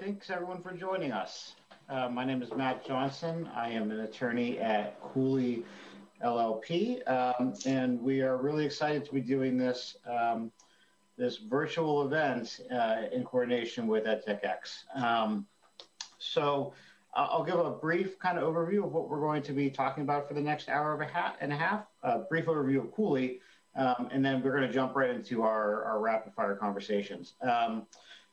Thanks everyone for joining us. Uh, my name is Matt Johnson. I am an attorney at Cooley LLP, um, and we are really excited to be doing this um, this virtual event uh, in coordination with EdTechX. Um, so I'll give a brief kind of overview of what we're going to be talking about for the next hour and a half, a brief overview of Cooley, um, and then we're going to jump right into our, our rapid fire conversations.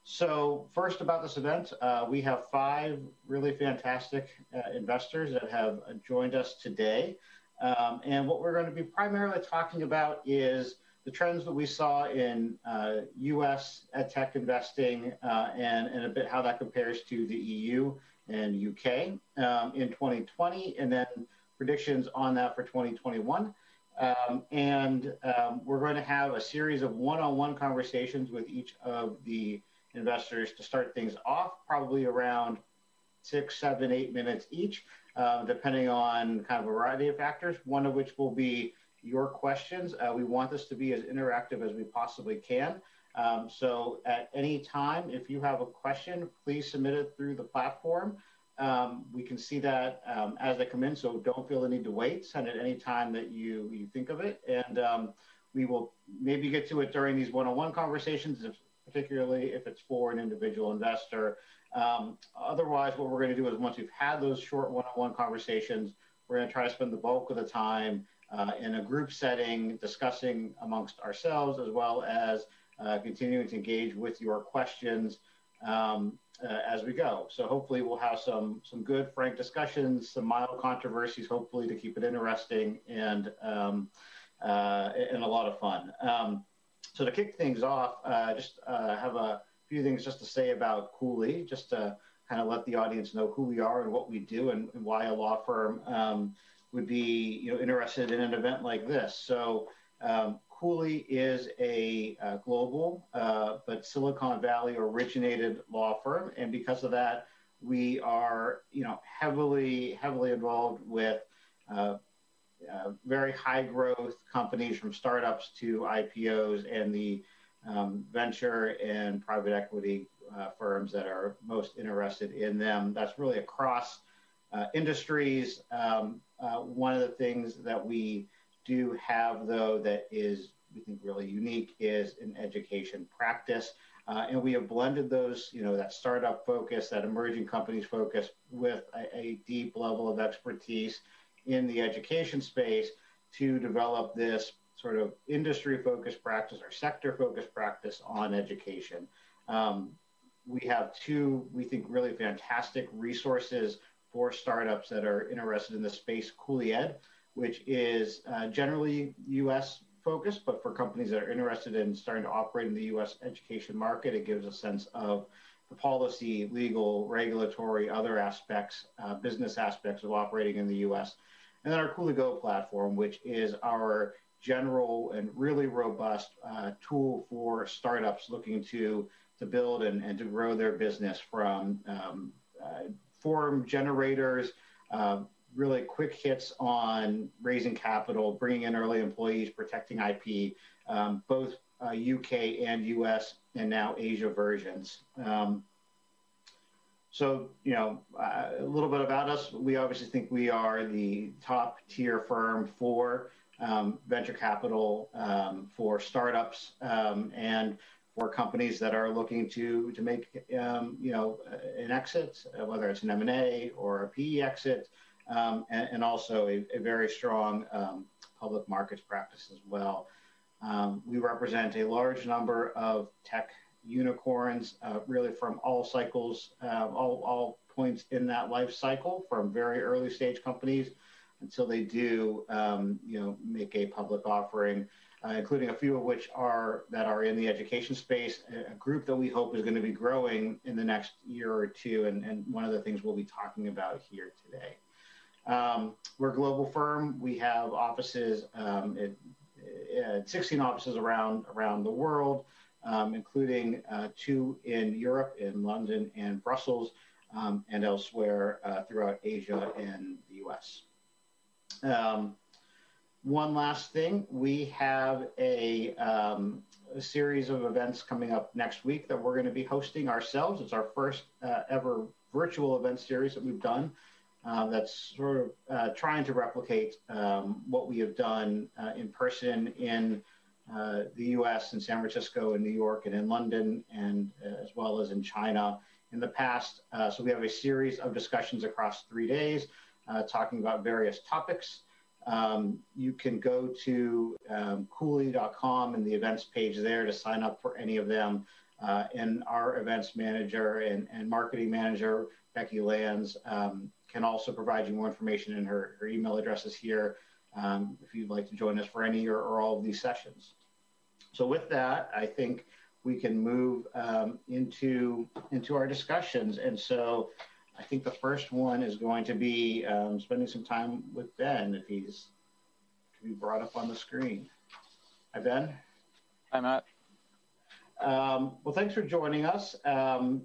So first about this event, uh, we have five really fantastic uh, investors that have joined us today. Um, and what we're going to be primarily talking about is the trends that we saw in uh, US tech investing uh, and, and a bit how that compares to the EU and UK um, in 2020, and then predictions on that for 2021. Um, and um, we're going to have a series of one-on-one conversations with each of the investors to start things off, probably around six, seven, eight minutes each, uh, depending on kind of a variety of factors, one of which will be your questions. Uh, we want this to be as interactive as we possibly can. Um, so at any time, if you have a question, please submit it through the platform. Um, we can see that um, as they come in, so don't feel the need to wait. Send it any time that you, you think of it. And um, we will maybe get to it during these one-on-one conversations, if, particularly if it's for an individual investor. Um, otherwise, what we're going to do is once we've had those short one-on-one conversations, we're going to try to spend the bulk of the time uh, in a group setting discussing amongst ourselves as well as uh, continuing to engage with your questions um, uh, as we go. So hopefully we'll have some some good frank discussions, some mild controversies, hopefully to keep it interesting and um, uh, and a lot of fun. Um, so to kick things off, uh, just uh, have a few things just to say about Cooley, just to kind of let the audience know who we are and what we do and, and why a law firm um, would be you know interested in an event like this. So um, Cooley is a uh, global uh, but Silicon Valley originated law firm, and because of that, we are you know heavily heavily involved with uh, uh very high growth companies from startups to IPOs and the um, venture and private equity uh, firms that are most interested in them. That's really across uh, industries. Um, one of the things that we do have, though, that is, we think, really unique is an education practice. Uh, and we have blended those, you know, that startup focus, that emerging companies focus with a, a deep level of expertise in the education space to develop this sort of industry focused practice or sector focused practice on education. Um, we have two, we think, really fantastic resources for startups that are interested in the space, Cooley Ed, which is uh, generally US focused, but for companies that are interested in starting to operate in the US education market, it gives a sense of the policy, legal, regulatory, other aspects, uh, business aspects of operating in the US. And then our Cooley Go platform, which is our general and really robust uh, tool for startups looking to, to build and, and to grow their business from um, uh, form generators, uh, really quick hits on raising capital, bringing in early employees, protecting IP, um, both uh, UK and US, and now Asia versions. Um, so, you know, uh, a little bit about us. We obviously think we are the top tier firm for um, venture capital, um, for startups, um, and for companies that are looking to to make um, you know an exit, uh, whether it's an M and A or a PE exit, um, and, and, also a, a very strong public markets practice as well. Um, we represent a large number of tech unicorns, uh, really from all cycles, uh, all, all points in that life cycle, from very early stage companies until they do, um, you know, make a public offering. Uh, including a few of which are that are in the education space, a, group that we hope is going to be growing in the next year or two, and, and one of the things we'll be talking about here today. Um, we're a global firm. We have offices, um, 16 offices around around the world, um, including uh, two in Europe, in London and Brussels, um, and elsewhere uh, throughout Asia and the U.S. Um, one last thing, we have a, um, a, series of events coming up next week that we're going to be hosting ourselves. It's our first uh, ever virtual event series that we've done. Uh, that's sort of uh, trying to replicate um, what we have done uh, in person in uh, the U.S. in San Francisco, in New York, and in London, and uh, as well as in China in the past. so we have a series of discussions across three days, talking about various topics. Um, you can go to um, Cooley.com and the events page there to sign up for any of them. Uh, and our events manager and, and marketing manager, Becky Lands, um, can also provide you more information and her, her email address is here um, if you'd like to join us for any or, or, all of these sessions. So with that, I think we can move um, into, into our discussions. And so I think the first one is going to be um, spending some time with Ben if he's to be brought up on the screen. Hi, Ben. Hi, Matt. Um, well, thanks for joining us. Um,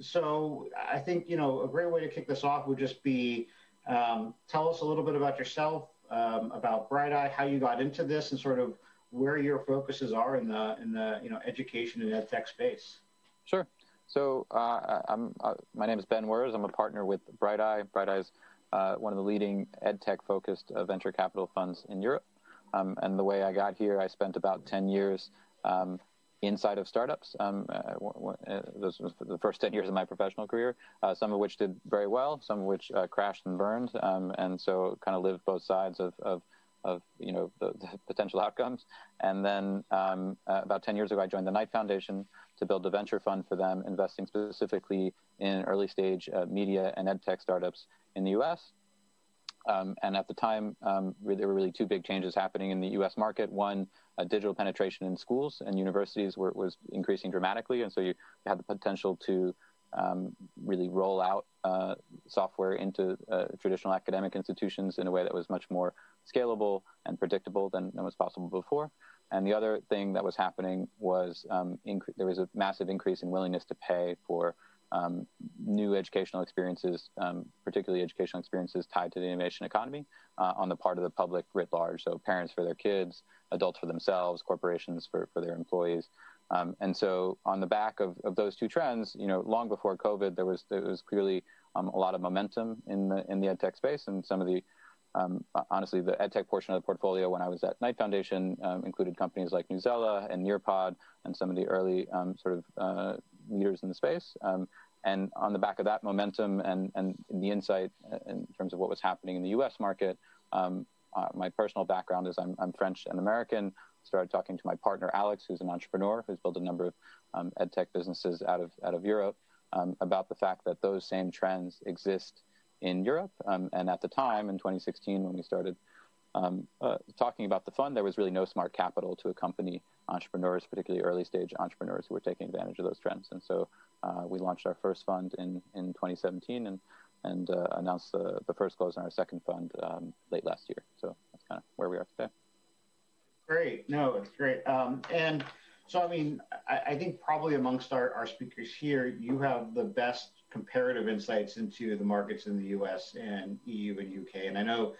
so I think, you know, a great way to kick this off would just be um, tell us a little bit about yourself, um, about Brighteye, how you got into this, and sort of where your focuses are in the in the you know education and ed tech space. Sure. So uh, I'm, uh, my name is Ben Wirz. I'm a partner with Brighteye. Bright Eye is uh, one of the leading ed tech focused uh, venture capital funds in Europe. Um, and the way I got here, I spent about 10 years um, inside of startups. Um, uh, uh, the first 10 years of my professional career, uh, some of which did very well, some of which uh, crashed and burned. Um, and so kind of lived both sides of, of, of you know, the, the, potential outcomes. And then um, uh, about 10 years ago, I joined the Knight Foundation to build a venture fund for them, investing specifically in early stage uh, media and ed tech startups in the US. Um, and at the time, um, there were really two big changes happening in the U.S. market. One, uh, digital penetration in schools and universities were, was increasing dramatically, and so you had the potential to um, really roll out uh, software into uh, traditional academic institutions in a way that was much more scalable and predictable than, than was possible before. And the other thing that was happening was um, there was a massive increase in willingness to pay for um, new educational experiences, um, particularly educational experiences tied to the innovation economy uh, on the part of the public writ large. So parents for their kids, adults for themselves, corporations for, for their employees. Um, and so on the back of, of those two trends, you know, long before COVID, there was, there was clearly um, a lot of momentum in the, in the ed tech space and some of the um, honestly, the ed tech portion of the portfolio when I was at Knight Foundation um, included companies like Newsela and Nearpod and some of the early um, sort of uh, leaders in the space. Um, and on the back of that momentum and, and the insight uh, in terms of what was happening in the US market, um, uh, my personal background is I'm, I'm, French and American. Started talking to my partner Alex, who's an entrepreneur who's built a number of um, ed tech businesses out of out of Europe, um, about the fact that those same trends exist in Europe. Um, and at the time, in 2016, when we started um, uh, talking about the fund, there was really no smart capital to accompany entrepreneurs, particularly early stage entrepreneurs who were taking advantage of those trends. And so uh, we launched our first fund in, in 2017 and, and uh, announced the, the first close on our second fund um, late last year. So that's kind of where we are today. Great. No, it's great. Um, and so, I mean, I, I, think probably amongst our, our speakers here, you have the best comparative insights into the markets in the US and EU and UK. And I know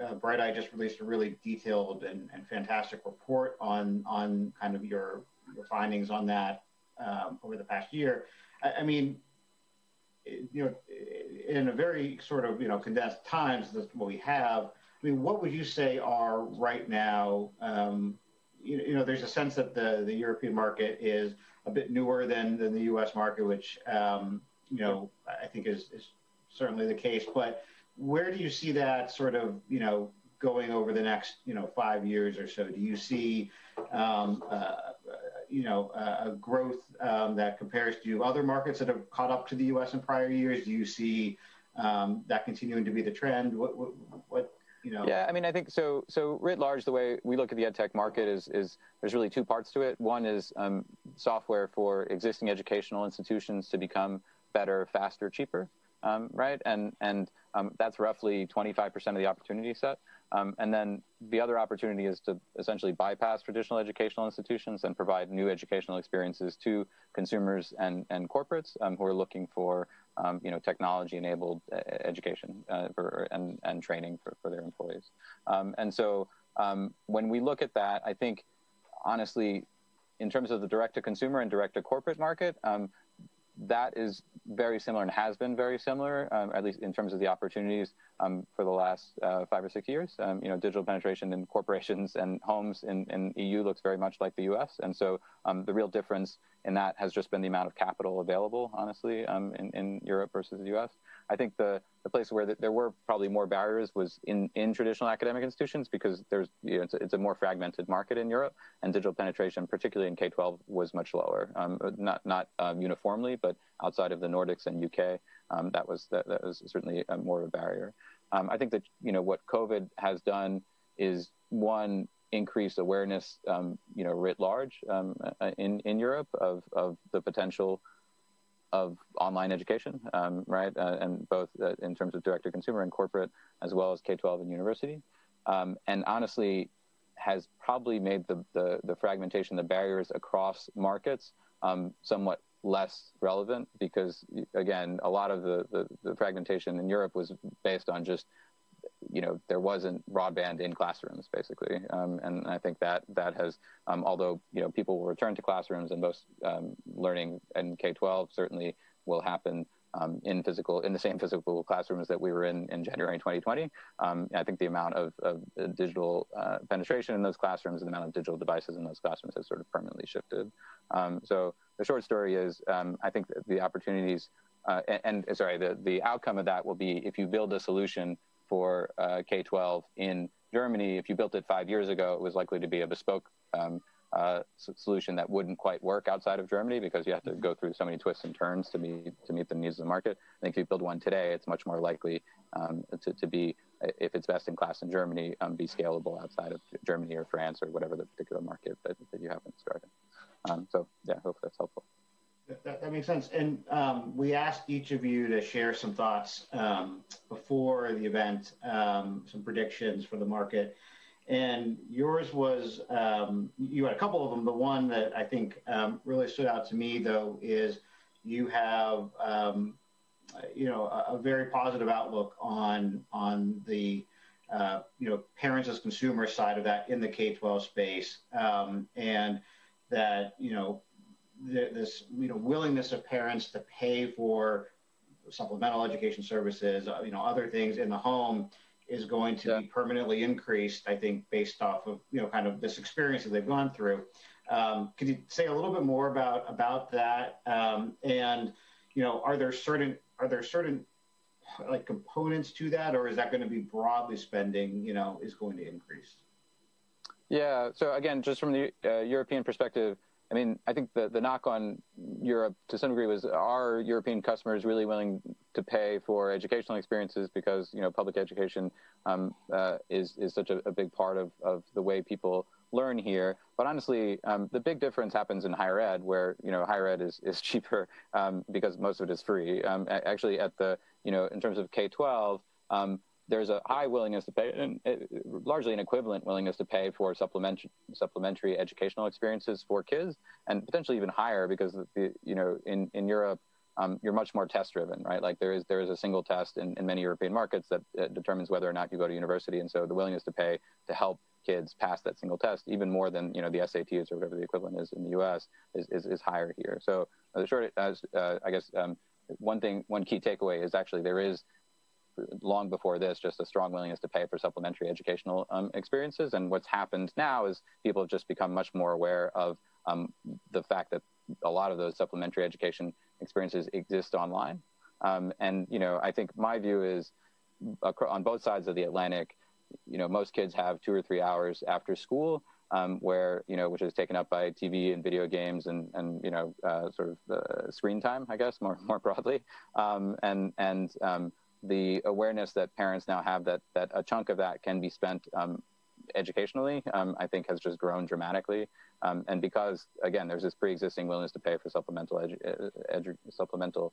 uh, Brighteye just released a really detailed and, and fantastic report on on kind of your your findings on that um, over the past year. I, I, mean, you know, in a very sort of you know condensed times, that's what we have. I mean, what would you say are right now? Um, you, you, know, there's a sense that the the European market is a bit newer than than the U.S. market, which um, you know I think is is certainly the case, but where do you see that sort of, you know, going over the next, you know, five years or so? Do you see, um, uh, you know, a growth um, that compares to other markets that have caught up to the U.S. in prior years? Do you see um, that continuing to be the trend? What, what, what, you know? Yeah, I mean, I think so. So writ large, the way we look at the edtech market is is there's really two parts to it. One is um, software for existing educational institutions to become better, faster, cheaper um, right? And and um, that's roughly 25% of the opportunity set. Um, and then the other opportunity is to essentially bypass traditional educational institutions and provide new educational experiences to consumers and, and corporates um, who are looking for um, you know technology enabled uh, education uh, for, and, and training for, for their employees. Um, and so um, when we look at that, I think honestly, in terms of the direct to consumer and direct to corporate market, um, that is very similar and has been very similar, um, at least in terms of the opportunities um, for the last uh, five or six years. Um, you know, digital penetration in corporations and homes in, in EU looks very much like the U.S. And so um, the real difference in that has just been the amount of capital available, honestly, um, in, in Europe versus the U.S. I think the, the place where the, there were probably more barriers was in, in traditional academic institutions because there's you know, it's, a, it's a more fragmented market in Europe, and digital penetration, particularly in K-12, was much lower. Um, not not um, uniformly, but outside of the Nordics and UK, that was that, that was certainly more of a barrier. Um, I think that you know what COVID has done is one increase awareness, um, you know, writ large um, uh, in in Europe of of the potential of online education, um, right? Uh, and both uh, in terms of direct to consumer and corporate, as well as K 12 and university. Um, and honestly, has probably made the, the, the, fragmentation, the barriers across markets um, somewhat less relevant because, again, a lot of the, the, the fragmentation in Europe was based on just you know there wasn't broadband in classrooms basically. Um, and i think that that has um, although you know people will return to classrooms and most um, learning in k-12 certainly will happen um, in physical in the same physical classrooms that we were in in january 2020 um, i think the amount of, of digital uh, penetration in those classrooms and the amount of digital devices in those classrooms has sort of permanently shifted. Um, so the short story is i think the opportunities uh, and, and sorry the, the outcome of that will be if you build a solution for uh, K 12 in Germany, if you built it five years ago, it was likely to be a bespoke um, uh, solution that wouldn't quite work outside of Germany because you have to go through so many twists and turns to meet to meet the needs of the market. I think if you build one today, it's much more likely um, to, to be, if it's best in class in Germany, um, be scalable outside of Germany or France or whatever the particular market that, that you happen to start in. Um, so yeah, hopefully that's helpful. That, that makes sense. And um, we asked each of you to share some thoughts um, before the event, um, some predictions for the market. And yours was, um, you had a couple of them, but one that I think um, really stood out to me, though, is you have, um, you know, a, a, very positive outlook on, on the, uh, you know, parents as consumer side of that in the K-12 space. and that, you know, this you know willingness of parents to pay for supplemental education services, uh, you know, other things in the home is going to yeah. be permanently increased. I think based off of you know kind of this experience that they've gone through. Um, could you say a little bit more about about that? Um, and you know, are there certain are there certain like components to that, or is that going to be broadly spending? You know, is going to increase? Yeah. So again, just from the uh, European perspective I mean, I think the, the knock on Europe to some degree was are European customers really willing to pay for educational experiences because, you know, public education um, uh, is, is such a, a, big part of, of the way people learn here. But honestly, um, the big difference happens in higher ed where, you know, higher ed is, is cheaper um, because most of it is free. Um, actually at the, you know, in terms of K-12, um, there's a high willingness to pay, and largely an equivalent willingness to pay for supplementary supplementary educational experiences for kids, and potentially even higher because the, you know in in Europe. Um, you're much more test driven, right? Like there is there is a single test in, in many European markets that uh, determines whether or not you go to university, and so the willingness to pay to help kids pass that single test, even more than you know the SATs or whatever the equivalent is in the U.S., is is, is higher here. So uh, the short, uh, I guess um, one thing, one key takeaway is actually there is long before this just a strong willingness to pay for supplementary educational um, experiences. And what's happened now is people have just become much more aware of um, the fact that a lot of those supplementary education experiences exist online. Um, and you know, I think my view is on both sides of the Atlantic. You know, most kids have two or three hours after school um, where you know which is taken up by TV and video games and and you know uh, sort of uh, screen time, I guess more more broadly, um, and and um, the awareness that parents now have that that a chunk of that can be spent um, educationally, um, I think has just grown dramatically. Um, and because again, there's this pre-existing willingness to pay for supplemental edu- edu- supplemental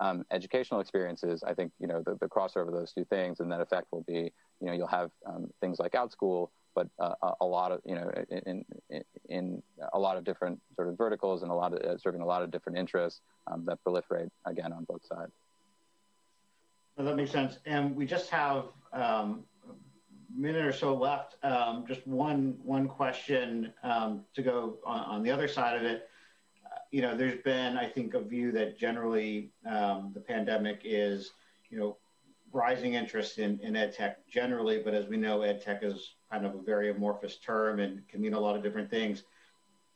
um, educational experiences, I think you know the, the crossover of those two things, and that effect will be you know you'll have um, things like Outschool, but uh, a lot of you know in, in, in a lot of different sort of verticals and a lot of uh, serving a lot of different interests um, that proliferate again on both sides. That makes sense, and we just have um, a minute or so left. Um, just one one question um, to go on, the other side of it you know, there's been, I think, a view that generally the pandemic is, you know, rising interest in, in ed tech generally, but as we know, ed tech is kind of a very amorphous term and can mean a lot of different things.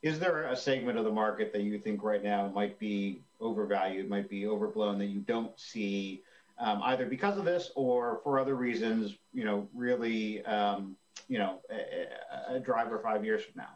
Is there a segment of the market that you think right now might be overvalued, might be overblown, that you don't see um, either because of this or for other reasons, you know, really, um, you know, a, a driver five years from now?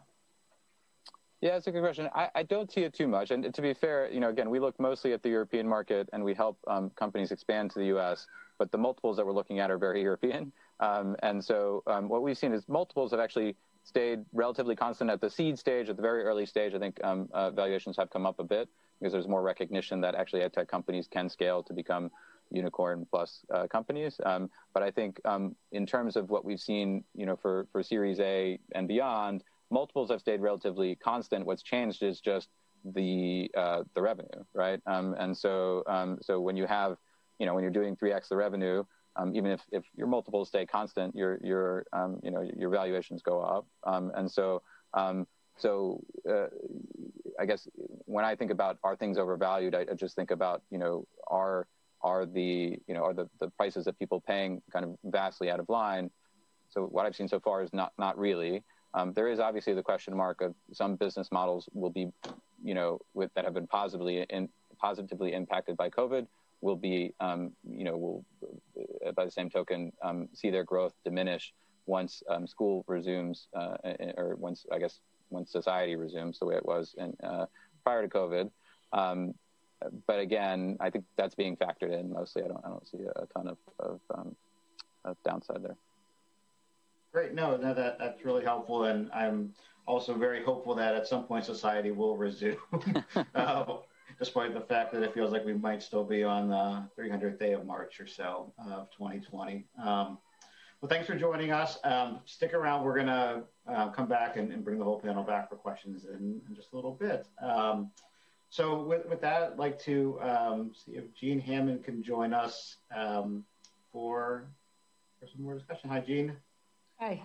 Yeah, it's a good question. I, I, don't see it too much. And to be fair, you know, again, we look mostly at the European market and we help um, companies expand to the U.S. But the multiples that we're looking at are very European. Um, and so um, what we've seen is multiples have actually stayed relatively constant at the seed stage, at the very early stage. I think um, uh, valuations have come up a bit because there's more recognition that actually ed tech companies can scale to become unicorn plus uh, companies. Um, but I think um, in terms of what we've seen, you know, for for Series A and beyond multiples have stayed relatively constant. What's changed is just the uh, the revenue, right? Um, and so um, so when you have, you know, when you're doing three x the revenue, um, even if, if your multiples stay constant, your your um, you know your valuations go up. And so so uh, I guess when I think about are things overvalued, I, I, just think about you know are are the you know are the, the prices that people paying kind of vastly out of line. So what I've seen so far is not not really. Um, there is obviously the question mark of some business models will be, you know, with, that have been positively in, positively impacted by COVID will be, um, you know, will uh, by the same token um, see their growth diminish once um, school resumes, uh, or once I guess once society resumes the way it was in, uh, prior to COVID. But again, I think that's being factored in mostly. I don't, I don't see a, ton of, of, um, of downside there. Great. No, no, that, that's really helpful. And I'm also very hopeful that at some point society will resume, uh, despite the fact that it feels like we might still be on the 300th day of March or so of 2020. Um, well, thanks for joining us. Um, stick around. We're going to uh, come back and, and, bring the whole panel back for questions in, in just a little bit. Um, so with, with that, I'd like to um, see if Jean Hammond can join us um, for, for some more discussion. Hi, Jean. Hi.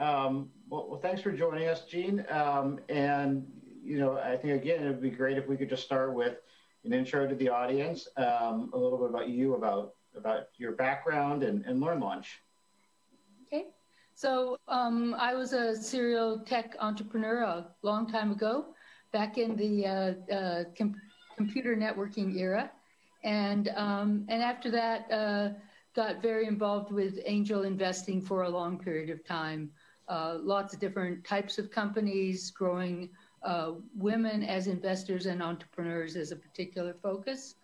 Um, well, well, thanks for joining us, Jean. Um, and, you know, I think, again, it would be great if we could just start with an intro to the audience, um, a little bit about you, about about your background and, and LearnLaunch. Okay. So um, I was a serial tech entrepreneur a long time ago, back in the uh, uh, com computer networking era. And, um, and after that, uh, got very involved with angel investing for a long period of time. Uh, lots of different types of companies, growing uh, women as investors and entrepreneurs as a particular focus.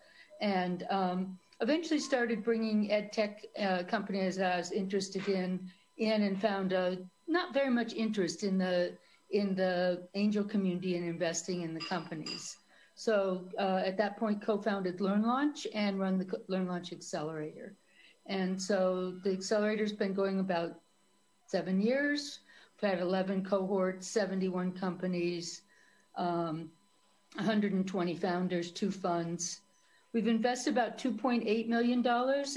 And um, eventually started bringing ed tech uh, companies I was interested in in and found not very much interest in the in the angel community and investing in the companies. So uh, at that point, co-founded LearnLaunch and run the LearnLaunch Accelerator. And so the accelerator's been going about seven years. We've had 11 cohorts, 71 companies, um, 120 founders, two funds. We've invested about $2.8 million,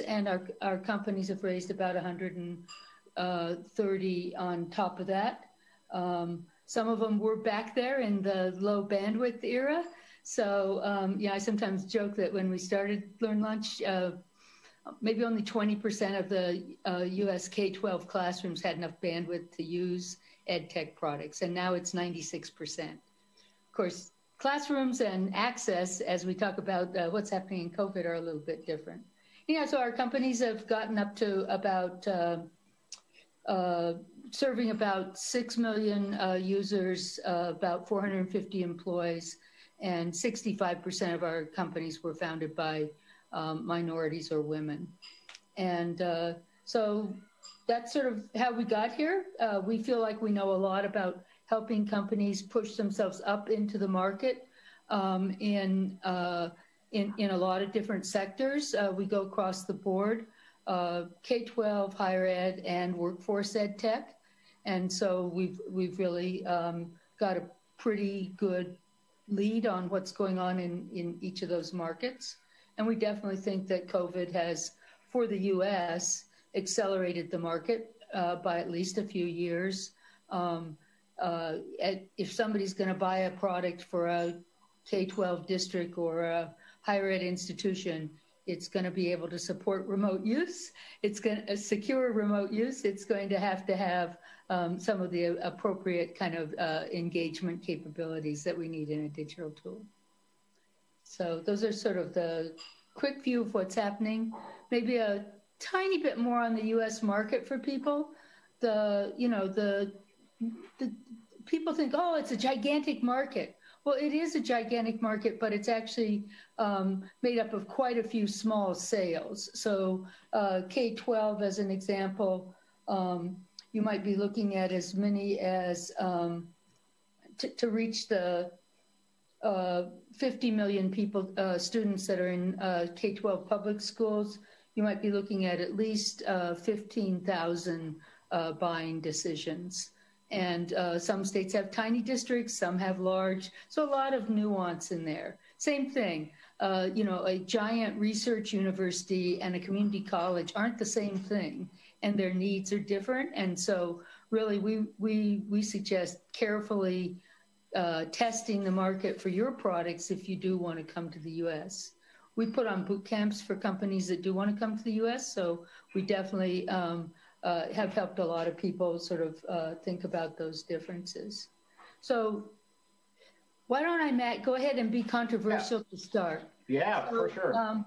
and our, our companies have raised about 130 on top of that. Um, some of them were back there in the low bandwidth era. So, um, yeah, I sometimes joke that when we started LearnLaunch, uh, maybe only 20% of the uh, US K 12 classrooms had enough bandwidth to use ed tech products, and now it's 96%. Of course, classrooms and access, as we talk about uh, what's happening in COVID, are a little bit different. Yeah, so our companies have gotten up to about uh, uh serving about 6 million uh, users, uh, about 450 employees, and 65% of our companies were founded by um, minorities or women. And uh, so that's sort of how we got here. Uh, we feel like we know a lot about helping companies push themselves up into the market um, in uh, in, in a lot of different sectors. Uh, we go across the board, uh, K-12, higher ed, and workforce ed tech. And so we've, we've really um, got a pretty good lead on what's going on in, in each of those markets. And we definitely think that COVID has, for the US, accelerated the market uh, by at least a few years. Um, uh, at, if somebody's going to buy a product for a K 12 district or a higher ed institution, it's going to be able to support remote use. It's going to secure remote use. It's going to have to have um, some of the appropriate kind of uh, engagement capabilities that we need in a digital tool. So those are sort of the quick view of what's happening. Maybe a tiny bit more on the U.S. market for people. The you know the the people think oh it's a gigantic market. Well, it is a gigantic market, but it's actually um, made up of quite a few small sales. So uh, K 12, as an example, um, you might be looking at as many as um, t- to reach the uh, 50 million people, uh, students that are in uh, K 12 public schools. You might be looking at at least uh, 15,000 uh, buying decisions. And uh, some states have tiny districts, some have large. So a lot of nuance in there. Same thing. You know, a giant research university and a community college aren't the same thing, and their needs are different. And so, really, we we we suggest carefully uh, testing the market for your products if you do want to come to the U.S. We put on boot camps for companies that do want to come to the U.S. So we definitely um, uh, have helped a lot of people sort of uh, think about those differences. So why don't I, Matt, go ahead and be controversial yeah. to start. Yeah, so, for sure. Um,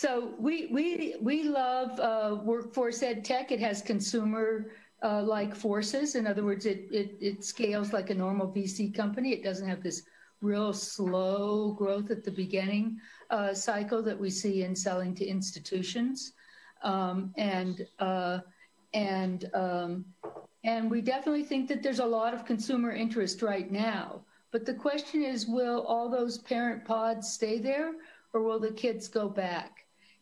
so we we we love uh, workforce ed tech. It has consumer uh, like forces. In other words, it, it it scales like a normal VC company. It doesn't have this real slow growth at the beginning uh, cycle that we see in selling to institutions. Um, and uh, and um, and we definitely think that there's a lot of consumer interest right now. But the question is, will all those parent pods stay there, or will the kids go back?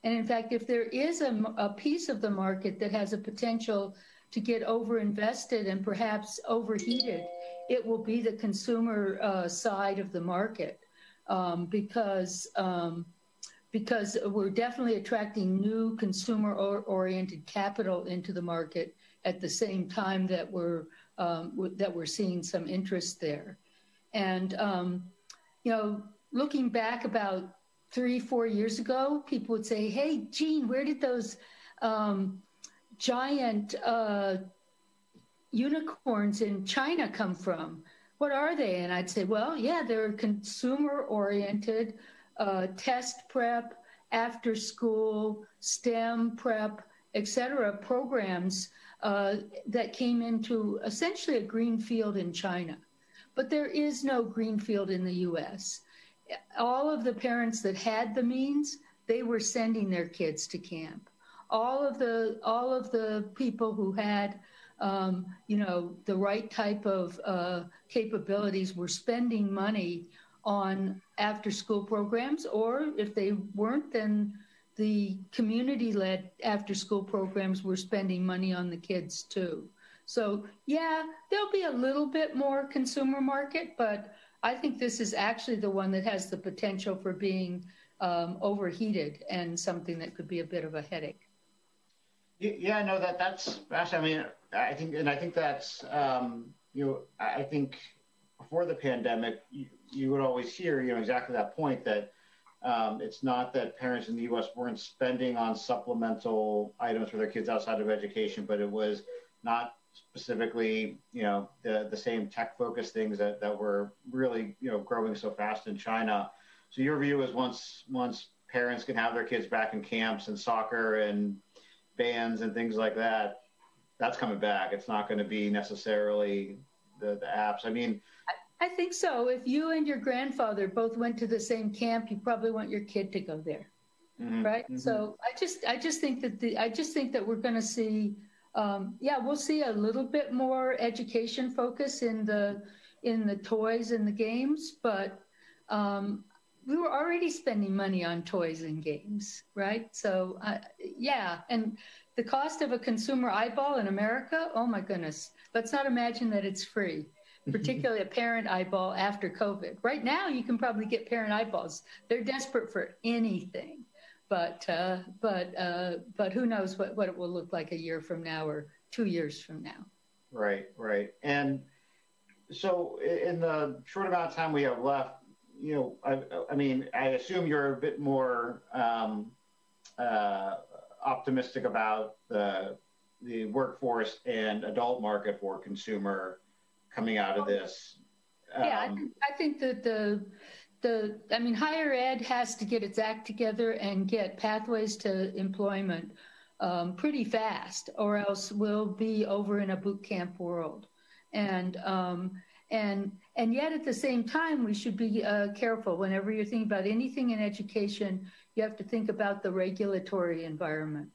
And in fact, if there is a, a piece of the market that has a potential to get overinvested and perhaps overheated, it will be the consumer uh, side of the market um, because um, because we're definitely attracting new consumer oriented capital into the market at the same time that we're um, that we're seeing some interest there. And um, you know, looking back about three four years ago, people would say, "Hey, Jean, where did those um, giant uh, unicorns in China come from? What are they?" And I'd say, "Well, yeah, they're consumer oriented." uh, test prep, after school, STEM prep, etc. programs uh, that came into essentially a green field in China. But there is no green field in the US. All of the parents that had the means, they were sending their kids to camp. All of the all of the people who had um, you know the right type of uh, capabilities were spending money on after school programs, or if they weren't, then the community led after school programs were spending money on the kids too. So, yeah, there'll be a little bit more consumer market, but I think this is actually the one that has the potential for being um, overheated and something that could be a bit of a headache. Yeah, no, that that's actually. I mean, I think, and I think that's um, you know, I think before the pandemic, you, you would always hear, you know, exactly that point that um, it's not that parents in the U.S. weren't spending on supplemental items for their kids outside of education, but it was not specifically, you know, the the same tech focused things that, that were really, you know, growing so fast in China. So your view is once once parents can have their kids back in camps and soccer and bands and things like that, that's coming back. It's not going to be necessarily the, the apps. I mean, I think so. If you and your grandfather both went to the same camp, you probably want your kid to go there, mm-hmm. right? Mm-hmm. So I just, I just think that the, I just think that we're going to see, um, yeah, we'll see a little bit more education focus in the, in the toys and the games, but, um, we were already spending money on toys and games, right? So uh, yeah, and the cost of a consumer eyeball in America, oh my goodness, let's not imagine that it's free. Particularly a parent eyeball after COVID. Right now, you can probably get parent eyeballs. They're desperate for anything, but uh, but uh, but who knows what, what it will look like a year from now or two years from now. Right, right, and so in the short amount of time we have left, you know, I, I mean, I assume you're a bit more um, uh, optimistic about the the workforce and adult market for consumer coming out of this. Um, yeah, I um, think, I think that the the I mean, higher ed has to get its act together and get pathways to employment um, pretty fast, or else we'll be over in a boot camp world. And um, and and yet at the same time we should be uh, careful. Whenever you're thinking about anything in education you have to think about the regulatory environment.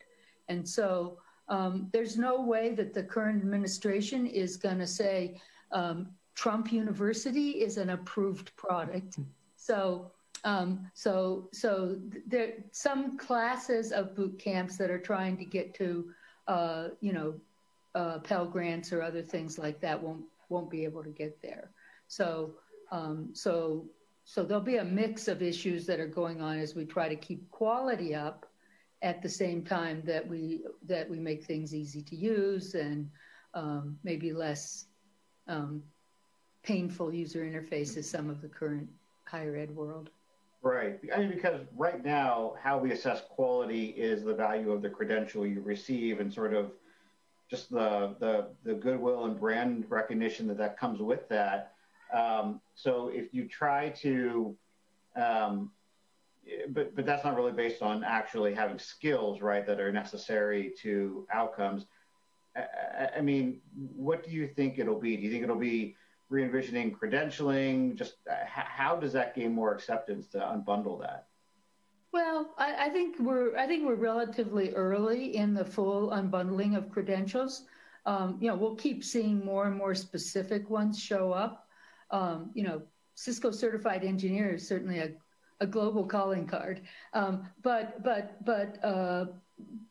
And so um, there's no way that the current administration is going to say um, trump university is an approved product so um, so so there some classes of boot camps that are trying to get to uh, you know uh, Pell grants or other things like that won't won't be able to get there. So, um, so, so there'll be a mix of issues that are going on as we try to keep quality up at the same time that we that we make things easy to use and um, maybe less um, painful user interfaces some of the current higher ed world. Right. I mean, because right now, how we assess quality is the value of the credential you receive and sort of just the, the, the goodwill and brand recognition that that comes with that. Um, so if you try to, um, but but that's not really based on actually having skills, right, that are necessary to outcomes. I, I mean, what do you think it'll be? Do you think it'll be re-envisioning credentialing? Just uh, how does that gain more acceptance to unbundle that? Well, I, I, think we're I think we're relatively early in the full unbundling of credentials. Um, you know, we'll keep seeing more and more specific ones show up. Um, you know, Cisco certified engineer is certainly a, a global calling card. Um, but but but uh,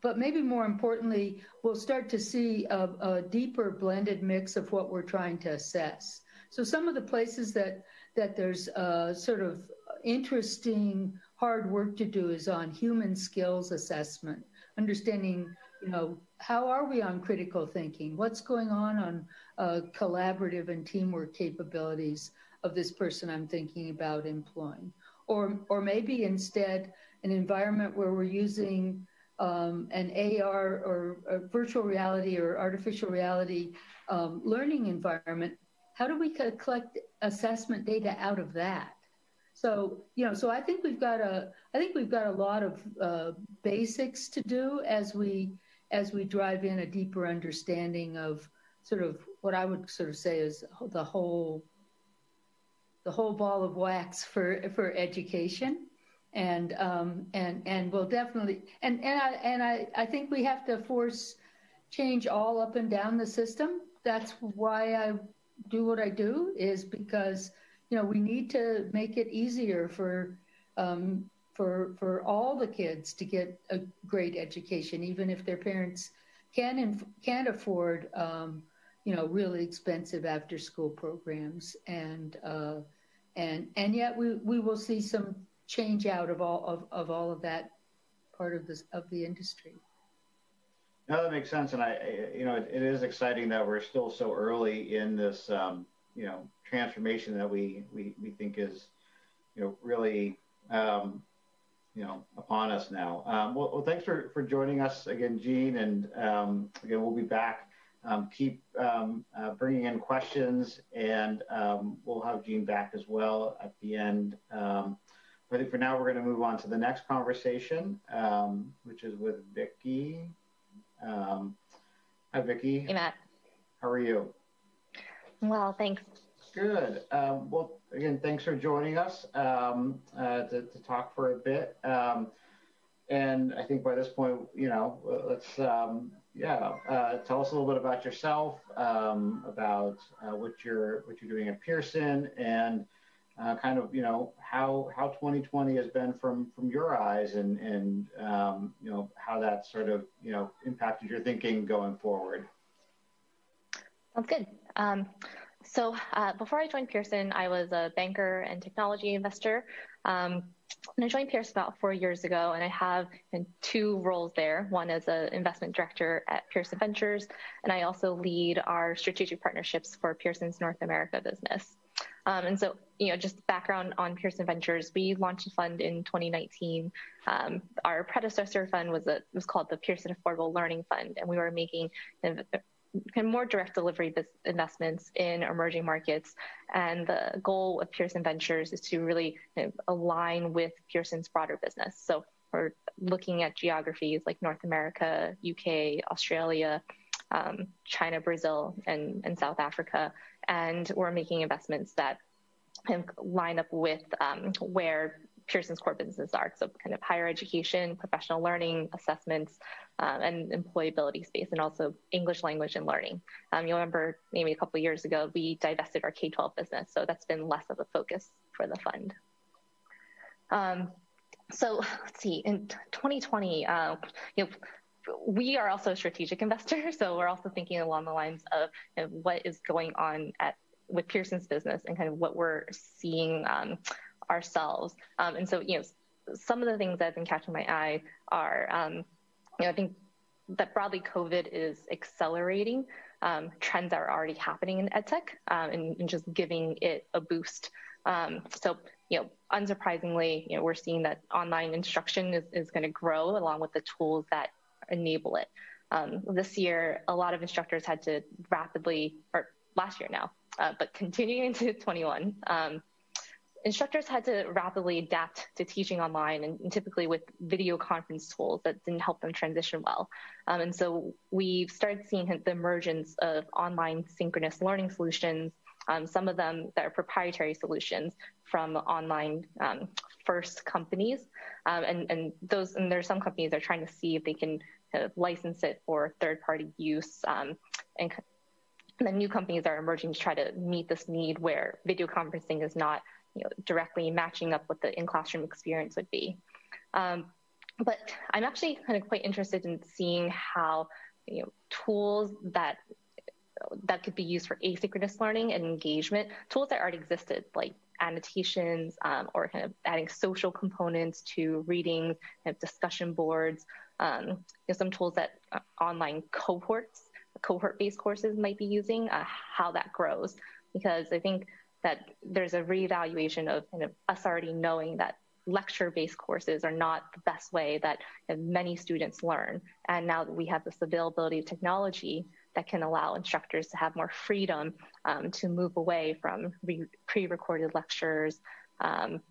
but maybe more importantly, we'll start to see a, a deeper blended mix of what we're trying to assess. So some of the places that that there's uh, sort of interesting hard work to do is on human skills assessment, understanding, you know, how are we on critical thinking? What's going on on uh, collaborative and teamwork capabilities of this person I'm thinking about employing? Or, or maybe instead an environment where we're using um, an AR or virtual reality or artificial reality um, learning environment. How do we collect assessment data out of that? So, you know, so I think we've got a, I think we've got a lot of uh, basics to do as we, as we drive in a deeper understanding of sort of what I would sort of say is the whole, the whole ball of wax for for education, and um, and and we'll definitely and and I and I I think we have to force change all up and down the system. That's why I do what I do is because you know, we need to make it easier for um, for for all the kids to get a great education, even if their parents can inf- can't afford, um, you know, really expensive after school programs, and uh, and and yet we we will see some change out of all of, of all of that part of this of the industry. No, that makes sense, and I, you know, it, it is exciting that we're still so early in this, um, you know, transformation that we, we, we think is, you know, really, um, you know, upon us now. Um, well, well, thanks for, for joining us again, Jean. And um, again, we'll be back. Um, keep um, uh, bringing in questions, and we'll have Jean back as well at the end. I think for now, we're going to move on to the next conversation, which is with Vicki. Um, hi, Vicki. Hey, Matt. How are you? Well, thanks. Good. Um, well, again, thanks for joining us um, uh, to, to, talk for a bit. Um, and I think by this point, you know, let's, um, yeah, uh, tell us a little bit about yourself, um, about uh, what you're what you're doing at Pearson, and uh, kind of you know how how 2020 has been from from your eyes and and um, you know how that sort of you know impacted your thinking going forward. Sounds good. Um, so uh, before I joined Pearson, I was a banker and technology investor. Um, and I joined Pearson about four years ago, and I have two roles there. One as an investment director at Pearson Ventures, and I also lead our strategic partnerships for Pearson's North America business. Um, and so, you know, just background on Pearson Ventures, we launched a fund in 2019. Um, our predecessor fund was a, was called the Pearson Affordable Learning Fund, and we were making kind of more direct delivery investments in emerging markets. And the goal of Pearson Ventures is to really you know, align with Pearson's broader business. So we're looking at geographies like North America, UK, Australia, um, China, Brazil, and, and South Africa and we're making investments that line up with um, where Pearson's core businesses are. So kind of higher education, professional learning, assessments, um, and employability space, and also English language and learning. Um, you'll remember maybe a couple years ago, we divested our K-12 business. So that's been less of a focus for the fund. Um, so let's see, in 2020, uh, you know, we are also a strategic investor, so we're also thinking along the lines of you know, what is going on at with Pearson's business and kind of what we're seeing um, ourselves. Um, and so, you know, some of the things that have been catching my eye are, um, you know, I think that broadly COVID is accelerating um, trends that are already happening in edtech um, and, and, just giving it a boost. Um, so, you know, unsurprisingly, you know, we're seeing that online instruction is, is going to grow along with the tools that enable it. Um, this year, a lot of instructors had to rapidly, or last year now, uh, but continuing into 21, um, instructors had to rapidly adapt to teaching online and, and, typically with video conference tools that didn't help them transition well. Um, and so we've started seeing the emergence of online synchronous learning solutions, um, some of them that are proprietary solutions from online um, first companies. Um, and, and those, and there's some companies that are trying to see if they can kind of license it for third party use. Um, and, then new companies are emerging to try to meet this need where video conferencing is not you know, directly matching up what the in classroom experience would be. Um, but I'm actually kind of quite interested in seeing how you know, tools that that could be used for asynchronous learning and engagement, tools that already existed, like annotations um, or kind of adding social components to readings, kind of discussion boards, um, you know, some tools that uh, online cohorts, cohort-based courses might be using, uh, how that grows. Because I think that there's a reevaluation of, kind of us already knowing that lecture-based courses are not the best way that many students learn. And now that we have this availability of technology that can allow instructors to have more freedom um, to move away from re- pre-recorded lectures um,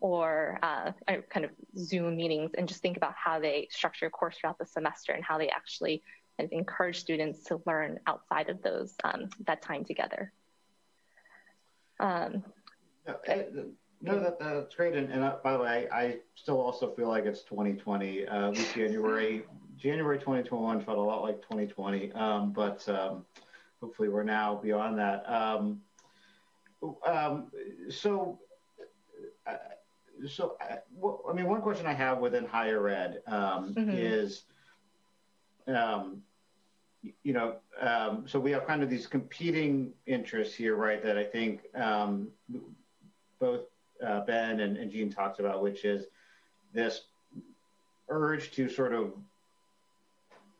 or uh, kind of Zoom meetings and just think about how they structure a course throughout the semester and how they actually kind of encourage students to learn outside of those um, that time together. Um, okay. No, that, that's great. And, and uh, by the way, I, I, still also feel like it's 2020. Uh, January January 2021 felt a lot like 2020, um, but um, hopefully we're now beyond that. Um, um so, uh, so uh, well, I mean, one question I have within higher ed um, mm-hmm. is, um, you know, so we have kind of these competing interests here, right? That I think both uh, Ben and, and Jean talks about, which is this urge to sort of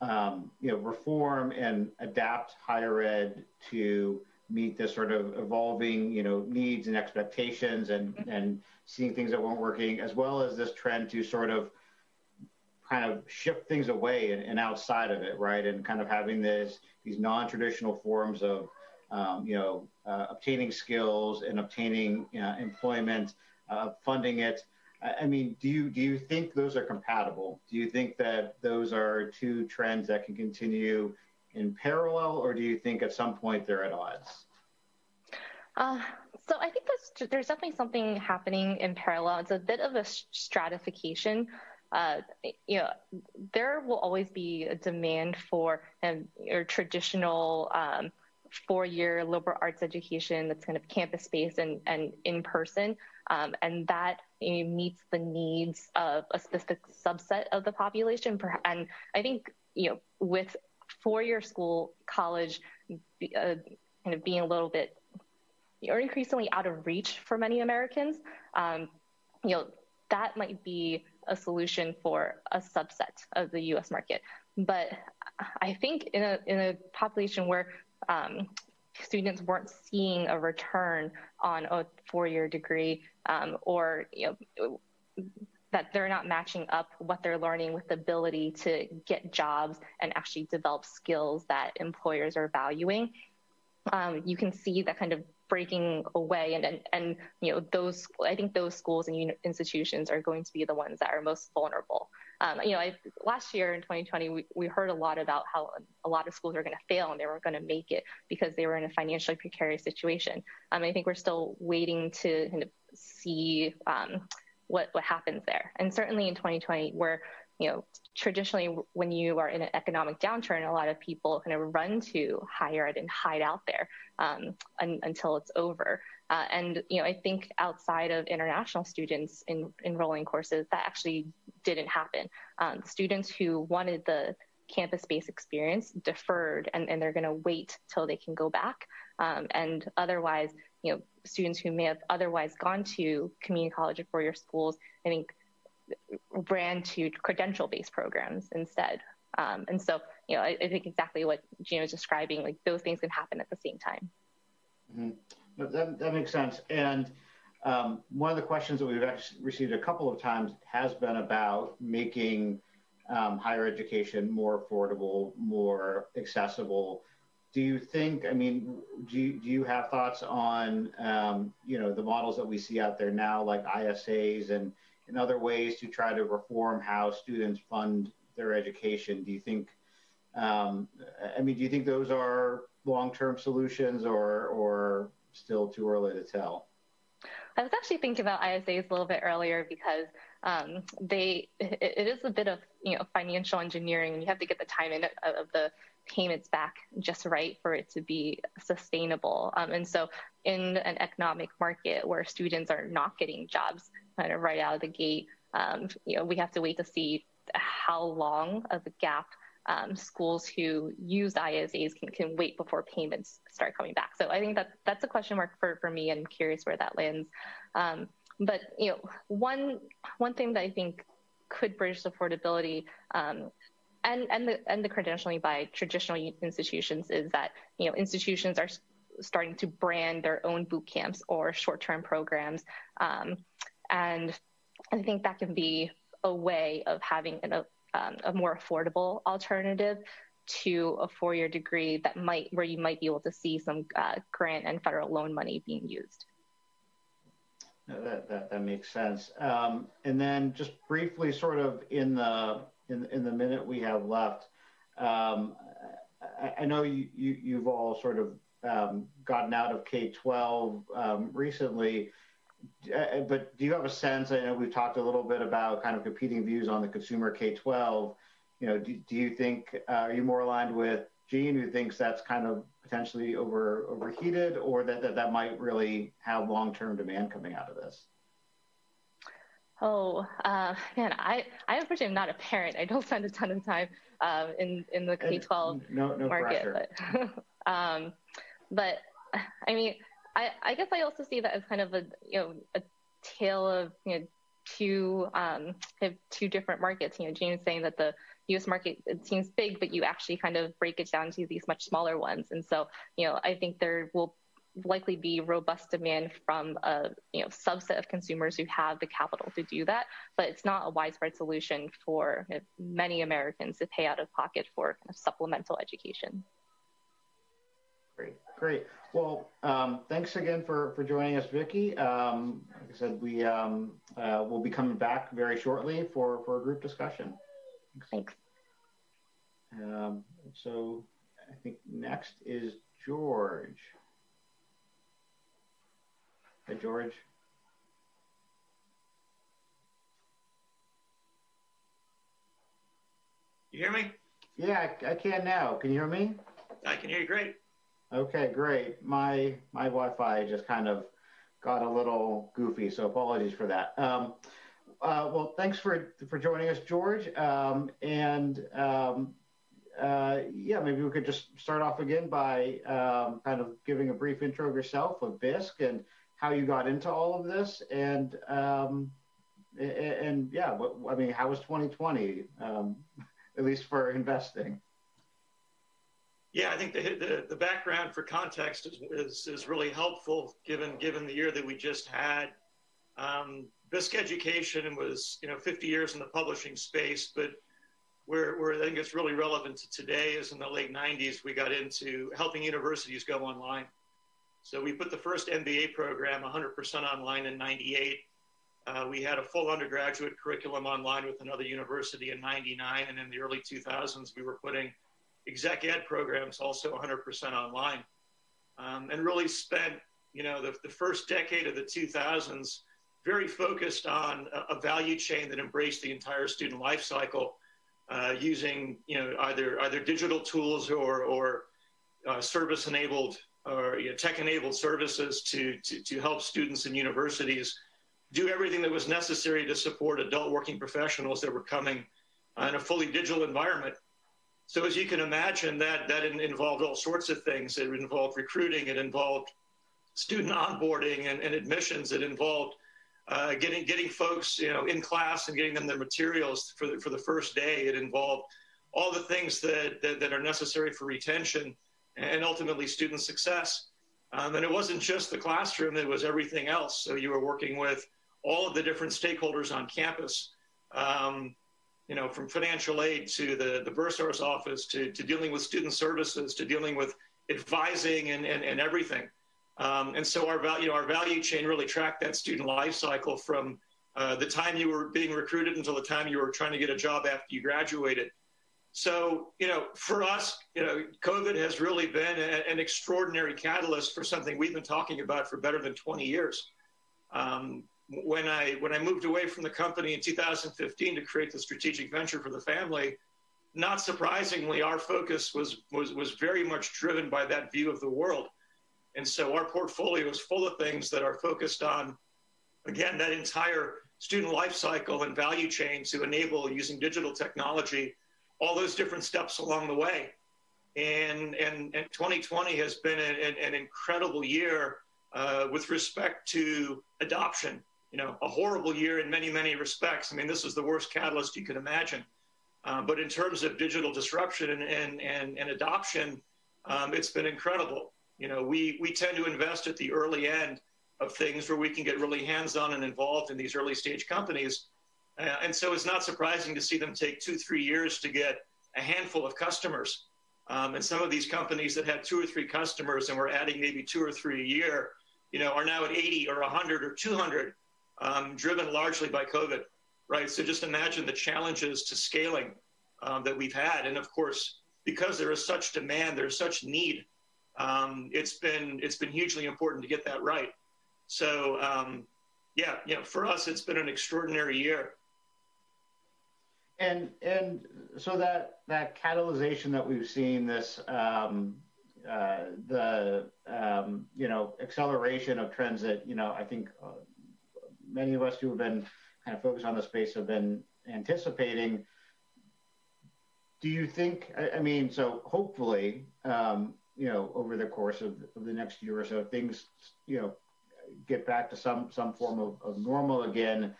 um, you know, reform and adapt higher ed to meet this sort of evolving, you know, needs and expectations and, and seeing things that weren't working, as well as this trend to sort of kind of shift things away and, and outside of it, right? And kind of having this, these non-traditional forms of, um, you know, uh, obtaining skills and obtaining uh, employment, uh, funding it, I mean, do you do you think those are compatible? Do you think that those are two trends that can continue in parallel, or do you think at some point they're at odds? Uh, so I think there's, there's definitely something happening in parallel. It's a bit of a stratification. Uh, you know, there will always be a demand for um, your traditional um, four-year liberal arts education that's kind of campus-based and, and in person. Um, and that you know, meets the needs of a specific subset of the population. And I think, you know, with four-year school, college, uh, kind of being a little bit or increasingly out of reach for many Americans, um, you know, that might be a solution for a subset of the U.S. market. But I think in a in a population where um, students weren't seeing a return on a four-year degree, um, or you know, that they're not matching up what they're learning with the ability to get jobs and actually develop skills that employers are valuing. Um, you can see that kind of breaking away and, and, and you know those i think those schools and institutions are going to be the ones that are most vulnerable um, you know I, last year in 2020 we, we heard a lot about how a lot of schools are going to fail and they weren't going to make it because they were in a financially precarious situation um, i think we're still waiting to kind of see um, what what happens there and certainly in 2020 where you know, traditionally when you are in an economic downturn, a lot of people kind of run to higher ed and hide out there um, un- until it's over. Uh, and you know, I think outside of international students in enrolling courses, that actually didn't happen. Um, students who wanted the campus-based experience deferred, and, and they're going to wait till they can go back. Um, and otherwise, you know, students who may have otherwise gone to community college or four-year schools, I think ran to credential based programs instead. Um, and so, you know, I, I, think exactly what Gina was describing, like those things can happen at the same time. Mm-hmm. No, that, that makes sense. And um, one of the questions that we've actually received a couple of times has been about making um, higher education more affordable, more accessible. Do you think, I mean, do you, do you have thoughts on, um, you know, the models that we see out there now, like ISAs and in other ways to try to reform how students fund their education? Do you think, um, I mean, do you think those are long-term solutions or, or still too early to tell? I was actually thinking about ISAs a little bit earlier because um, they it, it is a bit of you know financial engineering, and you have to get the timing of the payments back just right for it to be sustainable. Um, and so, in an economic market where students are not getting jobs kind of right out of the gate, um, you know, we have to wait to see how long of a gap um, schools who use ISAs can, can wait before payments start coming back. So I think that that's a question mark for, for me. I'm curious where that lands. Um, but you know, one one thing that I think could bridge affordability um, and and the and the credentialing by traditional institutions is that you know institutions are starting to brand their own boot camps or short-term programs, um, and I think that can be a way of having an, a, um, a more affordable alternative to a four-year degree that might where you might be able to see some uh, grant and federal loan money being used. that, that, that makes sense. Um, and then just briefly, sort of in the in, in the minute we have left. Um, I, I, know you, you, have all sort of um, gotten out of K 12 um, recently, uh, but do you have a sense? I know we've talked a little bit about kind of competing views on the consumer K 12. You know, do, do you think, uh, are you more aligned with Jean, who thinks that's kind of potentially over overheated, or that, that that might really have long term demand coming out of this? Oh uh, man, I I unfortunately am not a parent. I don't spend a ton of time um, in in the K twelve no, no market, pressure. but um, but I mean, I I guess I also see that as kind of a you know a tale of you know two um two different markets. You know, Jean's saying that the U.S. market it seems big, but you actually kind of break it down to these much smaller ones. And so, you know, I think there will likely be robust demand from a you know subset of consumers who have the capital to do that, but it's not a widespread solution for many Americans to pay out of pocket for kind of supplemental education. Great, great. Well, um, thanks again for, for joining us, Vicki. Um, like I said, we um, uh, will be coming back very shortly for, for a group discussion. Thanks. Um, so I think next is George. Hey, George. You hear me? Yeah, I, I can now. Can you hear me? I can hear you great. Okay, great. My my Wi-Fi just kind of got a little goofy, so apologies for that. Um, uh, well, thanks for for joining us, George. Um, and um, uh, yeah, maybe we could just start off again by um, kind of giving a brief intro of yourself, of Bisk, and how you got into all of this, and um, and, and, yeah, what, I mean, how was 2020, um, at least for investing? Yeah, I think the, the, the background for context is, is, is, really helpful given given the year that we just had. Um, Bisk Education was, you know, 50 years in the publishing space, but where, where I think it's really relevant to today is in the late 90s, we got into helping universities go online. So we put the first MBA program 100% online in 98. Uh, we had a full undergraduate curriculum online with another university in 99. And in the early 2000s, we were putting exec ed programs also 100% online. Um, and really spent, you know, the, the first decade of the 2000s very focused on a, a value chain that embraced the entire student life cycle uh, using, you know, either, either digital tools or, or uh, service enabled or you know, tech enabled services to, to, to help students and universities do everything that was necessary to support adult working professionals that were coming in a fully digital environment. So as you can imagine, that that involved all sorts of things. It involved recruiting. It involved student onboarding and, and admissions. It involved uh, getting getting folks you know in class and getting them their materials for the, for the first day. It involved all the things that, that, that are necessary for retention and ultimately student success. Um, and it wasn't just the classroom; it was everything else. So you were working with all of the different stakeholders on campus, um, you know, from financial aid to the, the bursar's office to, to dealing with student services to dealing with advising and, and, and everything. Um, and so our value, you know, our value chain really tracked that student life cycle from uh, the time you were being recruited until the time you were trying to get a job after you graduated. So, you know, for us, you know, COVID has really been a, an extraordinary catalyst for something we've been talking about for better than 20 years. Um, when I when I moved away from the company in 2015 to create the strategic venture for the family, not surprisingly, our focus was was was very much driven by that view of the world, and so our portfolio is full of things that are focused on, again, that entire student life cycle and value chain to enable using digital technology, all those different steps along the way, and and and 2020 has been an, an incredible year uh, with respect to adoption you know, a horrible year in many, many respects. I mean, this is the worst catalyst you could imagine. Uh, but in terms of digital disruption and, and, and, and adoption, um, it's been incredible. You know, we, we tend to invest at the early end of things where we can get really hands-on and involved in these early stage companies. Uh, and so it's not surprising to see them take two, three years to get a handful of customers. Um, and some of these companies that had two or three customers and were adding maybe two or three a year, you know, are now at 80 or 100 or 200 um, driven largely by COVID, right? So just imagine the challenges to scaling um, that we've had. And of course, because there is such demand, there's such need, um, it's been it's been hugely important to get that right. So um, yeah, you know, for us, it's been an extraordinary year. And and so that that catalyzation that we've seen this um, uh, the um, you know acceleration of trends that you know I think uh, many of us who have been kind of focused on the space have been anticipating. Do you think, I, mean, so hopefully, um, you know, over the course of, the next year or so, things, you know, get back to some, some form of normal again.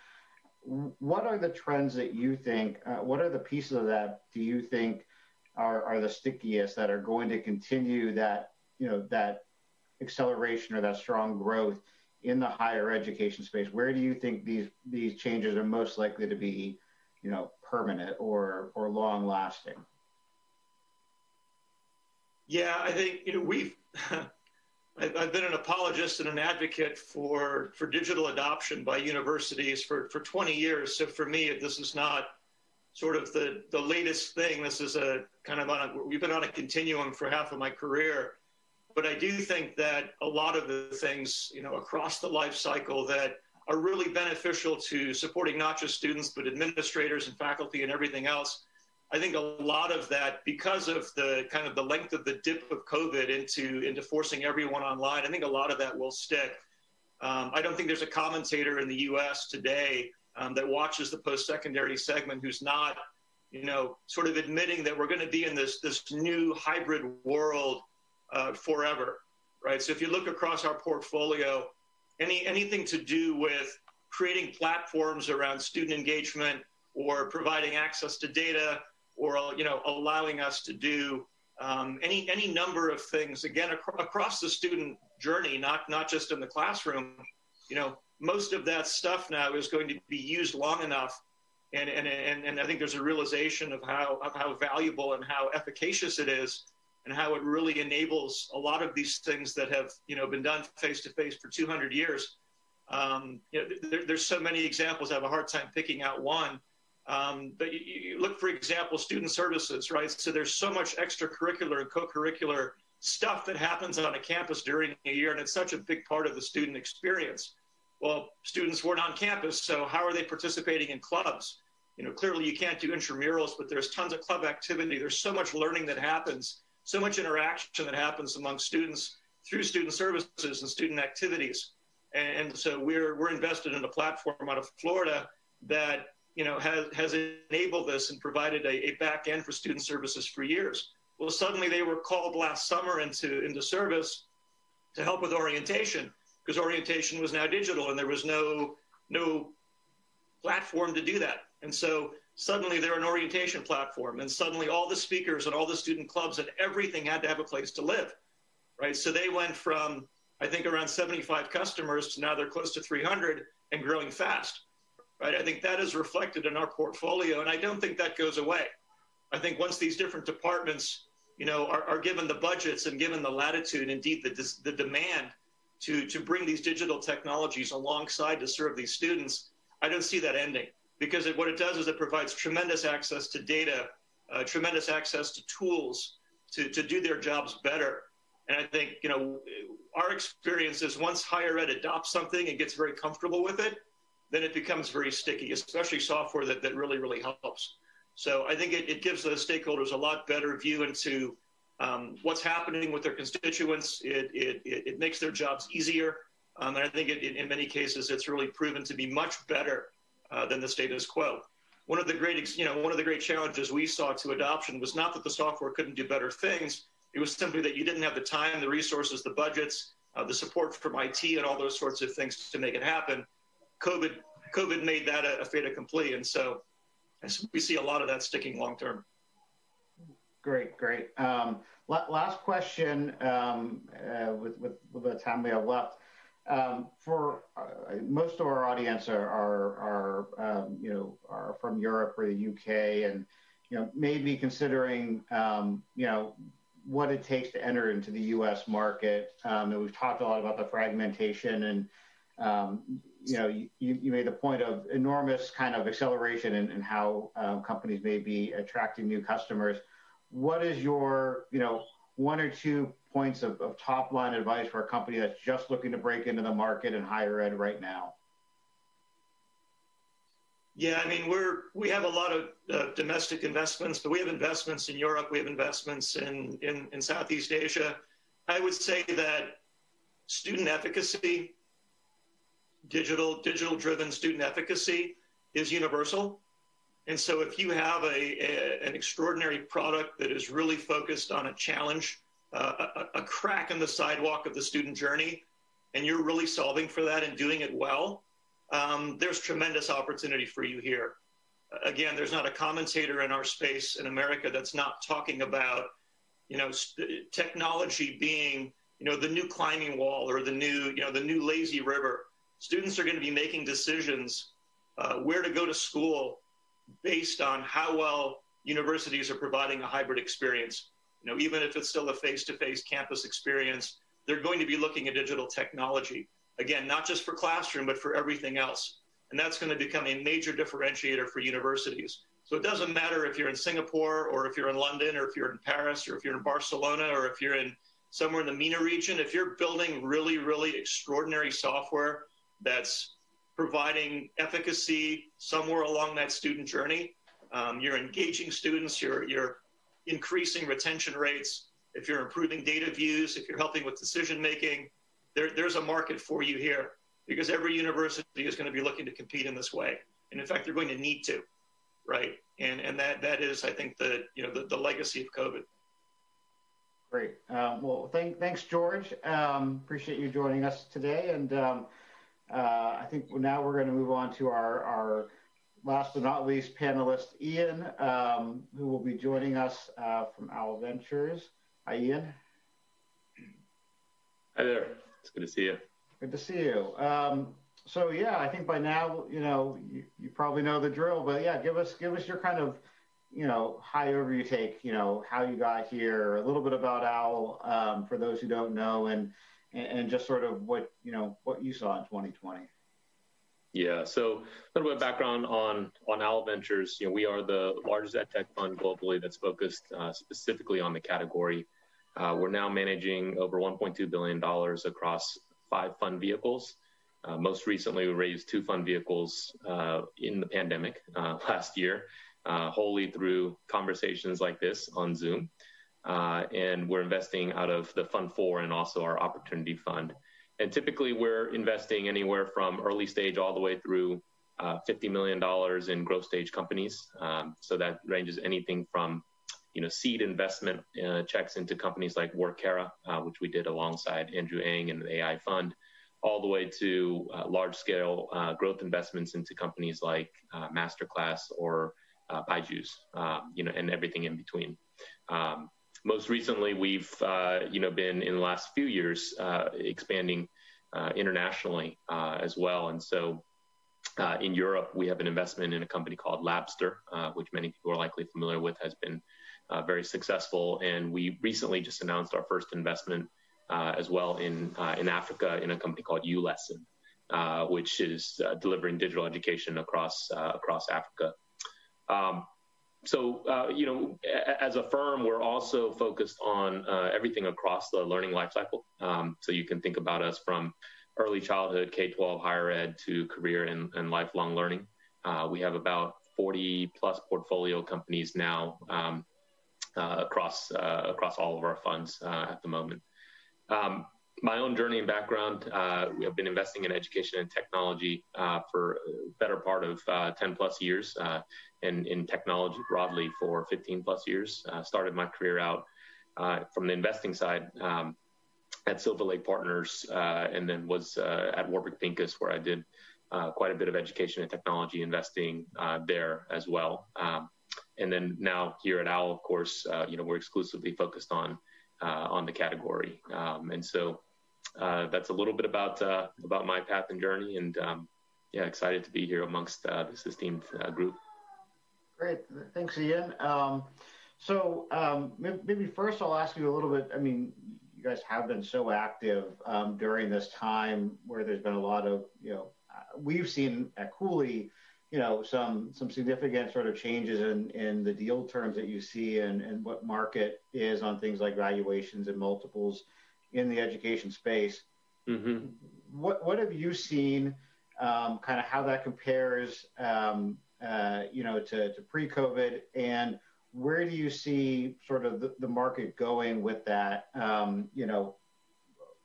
What are the trends that you think, uh, what are the pieces of that do you think are, are the stickiest that are going to continue that, you know, that acceleration or that strong growth in the higher education space, where do you think these these changes are most likely to be, you know, permanent or or long lasting? Yeah, I think you know we've. I've been an apologist and an advocate for, for digital adoption by universities for, for 20 years. So for me, this is not sort of the, the latest thing. This is a kind of on a, we've been on a continuum for half of my career. But I do think that a lot of the things, you know, across the life cycle that are really beneficial to supporting not just students, but administrators and faculty and everything else, I think a lot of that, because of the kind of the length of the dip of COVID into into forcing everyone online, I think a lot of that will stick. Um, I don't think there's a commentator in the U.S. today um, that watches the post-secondary segment who's not, you know, sort of admitting that we're going to be in this this new hybrid world uh, forever, right? So if you look across our portfolio, any anything to do with creating platforms around student engagement or providing access to data or you know allowing us to do um, any any number of things again ac- across the student journey, not not just in the classroom. You know, most of that stuff now is going to be used long enough, and and and, and I think there's a realization of how of how valuable and how efficacious it is, and how it really enables a lot of these things that have you know been done face to face for 200 years. Um, you know, there, there's so many examples. I have a hard time picking out one um, but you, you, look, for example, student services, right? So there's so much extracurricular and co-curricular stuff that happens on a campus during a year, and it's such a big part of the student experience. Well, students weren't on campus, so how are they participating in clubs? You know, clearly you can't do intramurals, but there's tons of club activity. There's so much learning that happens, so much interaction that happens among students through student services and student activities. And, and so we're, we're invested in a platform out of Florida that you know, has, has enabled this and provided a, a back end for student services for years. Well, suddenly they were called last summer into, into service to help with orientation because orientation was now digital and there was no, no platform to do that. And so suddenly they're an orientation platform and suddenly all the speakers and all the student clubs and everything had to have a place to live, right? So they went from, I think, around 75 customers to now they're close to 300 and growing fast right? I think that is reflected in our portfolio, and I don't think that goes away. I think once these different departments, you know, are, are given the budgets and given the latitude, indeed the, the demand to, to bring these digital technologies alongside to serve these students, I don't see that ending because it, what it does is it provides tremendous access to data, uh, tremendous access to tools to, to do their jobs better. And I think, you know, our experience is once higher ed adopts something and gets very comfortable with it, then it becomes very sticky, especially software that, that really, really helps. So I think it, it gives the stakeholders a lot better view into um, what's happening with their constituents. It, it, it, makes their jobs easier. Um, and I think it, in many cases, it's really proven to be much better uh, than the status quo. One of the great, you know, one of the great challenges we saw to adoption was not that the software couldn't do better things. It was simply that you didn't have the time, the resources, the budgets, uh, the support from IT, and all those sorts of things to make it happen. COVID COVID made that a, a fait accompli, and so, we see a lot of that sticking long term. Great, great. Um, last question um, uh, with, with, the time we have left. Um, for uh, most of our audience are, are, are um, you know are from Europe or the UK, and you know maybe considering um, you know what it takes to enter into the U.S. market. Um, and we've talked a lot about the fragmentation and you know, you, you made the point of enormous kind of acceleration in, in how um, companies may be attracting new customers. What is your, you know, one or two points of, of top line advice for a company that's just looking to break into the market in higher ed right now? Yeah, I mean, we're we have a lot of uh, domestic investments, but we have investments in Europe, we have investments in, in in Southeast Asia. I would say that student efficacy digital digital driven student efficacy is universal. And so if you have a, a, an extraordinary product that is really focused on a challenge, uh, a, a, crack in the sidewalk of the student journey, and you're really solving for that and doing it well, um, there's tremendous opportunity for you here. Again, there's not a commentator in our space in America that's not talking about, you know, technology being, you know, the new climbing wall or the new, you know, the new lazy river students are going to be making decisions uh, where to go to school based on how well universities are providing a hybrid experience. You know, even if it's still a face-to-face campus experience, they're going to be looking at digital technology. Again, not just for classroom, but for everything else. And that's going to become a major differentiator for universities. So it doesn't matter if you're in Singapore or if you're in London or if you're in Paris or if you're in Barcelona or if you're in somewhere in the MENA region, if you're building really, really extraordinary software that's providing efficacy somewhere along that student journey, um, you're engaging students, you're, you're increasing retention rates, if you're improving data views, if you're helping with decision making, there, there's a market for you here because every university is going to be looking to compete in this way. And in fact, they're going to need to, right? And, and that, that is, I think, the, you know, the, the legacy of COVID. Great. Um, well, thank, thanks, George. Um, appreciate you joining us today. And um, uh, I think now we're going to move on to our, our last but not least panelist, Ian, um, who will be joining us uh, from Owl Ventures. Hi, Ian. Hi there. It's good to see you. Good to see you. Um, so yeah, I think by now, you know, you, you probably know the drill, but yeah, give us give us your kind of, you know, high overview take, you know, how you got here, a little bit about Owl um, for those who don't know, and, and just sort of what you know what you saw in 2020. Yeah, so a little bit of background on on Owl Ventures. You know, we are the largest edtech fund globally that's focused uh, specifically on the category. Uh, we're now managing over 1.2 billion dollars across five fund vehicles. Uh, most recently, we raised two fund vehicles uh, in the pandemic uh, last year, uh, wholly through conversations like this on Zoom. And we're investing out of the Fund Four and also our Opportunity Fund. And typically, we're investing anywhere from early stage all the way through uh, $50 million in growth stage companies. Um, so that ranges anything from you know, seed investment uh, checks into companies like Workera, uh, which we did alongside Andrew Ng and the AI Fund, all the way to uh, large scale uh, growth investments into companies like uh, Masterclass or uh, you know, and everything in between. Um, most recently, we've uh, you know been in the last few years uh, expanding uh, internationally uh, as well, and so. Uh, in Europe, we have an investment in a company called Labster, uh, which many people are likely familiar with, has been very successful. And we recently just announced our first investment as well in in Africa in a company called ULesson, which is delivering digital education across across Africa. Um, so, uh, you know, as a firm, we're also focused on uh, everything across the learning lifecycle. Um, so you can think about us from early childhood, K-12, higher ed to career and, and lifelong learning. Uh, we have about 40 plus portfolio companies now um, uh, across uh, across all of our funds uh, at the moment. Um, my own journey and background, uh, we have been investing in education and technology uh, for better part of uh, 10 plus years uh, and in technology broadly for 15 plus years. Uh, started my career out uh, from the investing side um, at Silver Lake Partners and then was at Warburg Pincus where I did quite a bit of education and technology investing there as well. Um, and then now here at Owl, of course, you know, we're exclusively focused on on the category. Um, and so uh, that's a little bit about uh, about my path and journey, and um, yeah, excited to be here amongst uh, this esteemed uh, group. Great, thanks, Ian. Um, so um, maybe first I'll ask you a little bit. I mean, you guys have been so active um, during this time where there's been a lot of you know uh, we've seen at Cooley you know some some significant sort of changes in in the deal terms that you see and and what market is on things like valuations and multiples in the education space. Mm-hmm. What what have you seen? Um, kind of how that compares, um, uh, you know, to, to pre-COVID, and where do you see sort of the, the market going with that? Um, you know,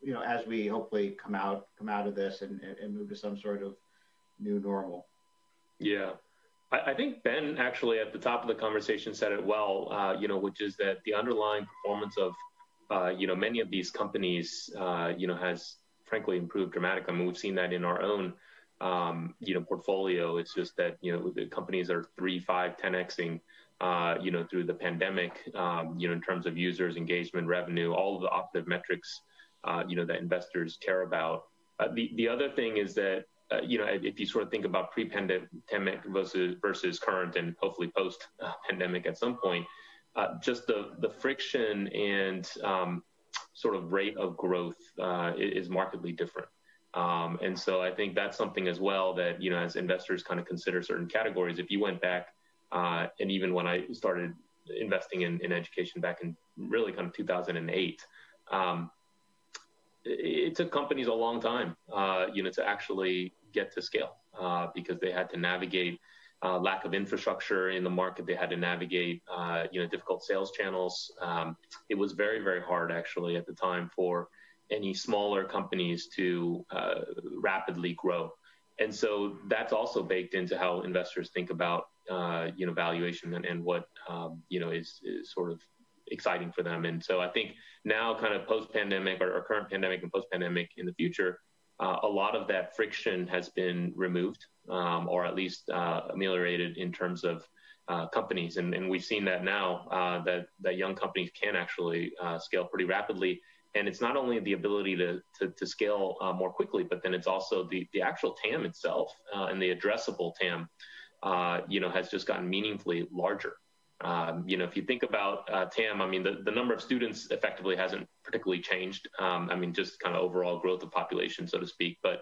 you know, as we hopefully come out come out of this and, and move to some sort of new normal. Yeah, I, think Ben actually at the top of the conversation said it well. Uh, you know, which is that the underlying performance of uh, you know, many of these companies, uh, you know, has frankly improved dramatically. I mean, we've seen that in our own, um, you know, portfolio. It's just that, you know, the companies are three, five, 10xing, uh, you know, through the pandemic, um, you know, in terms of users, engagement, revenue, all of the operative metrics, uh, you know, that investors care about. Uh, the, the other thing is that, you know, if you sort of think about pre-pandemic versus versus current and hopefully post-pandemic at some point, uh, just the the friction and um, sort of rate of growth uh, is markedly different. Um, and so I think that's something as well that you know as investors kind of consider certain categories. If you went back uh, and even when I started investing in, in education back in really kind of 2008. Um, it took companies a long time, uh, you know, to actually get to scale uh, because they had to navigate uh, lack of infrastructure in the market. They had to navigate, uh, you know, difficult sales channels. Um, it was very, very hard actually at the time for any smaller companies to uh, rapidly grow. And so that's also baked into how investors think about, uh, you know, valuation and, and what, um, you know, is, is sort of exciting for them. And so I think now, kind of post pandemic or, or, current pandemic and post pandemic in the future, uh, a lot of that friction has been removed um, or at least uh, ameliorated in terms of uh, companies. And, and, we've seen that now uh, that, that young companies can actually uh, scale pretty rapidly. And it's not only the ability to, to, to scale uh, more quickly, but then it's also the, the actual TAM itself and the addressable TAM, you know, has just gotten meaningfully larger. Um, you know, if you think about uh, TAM, I mean, the, the number of students effectively hasn't particularly changed. Um, I mean, just kind of overall growth of population, so to speak. But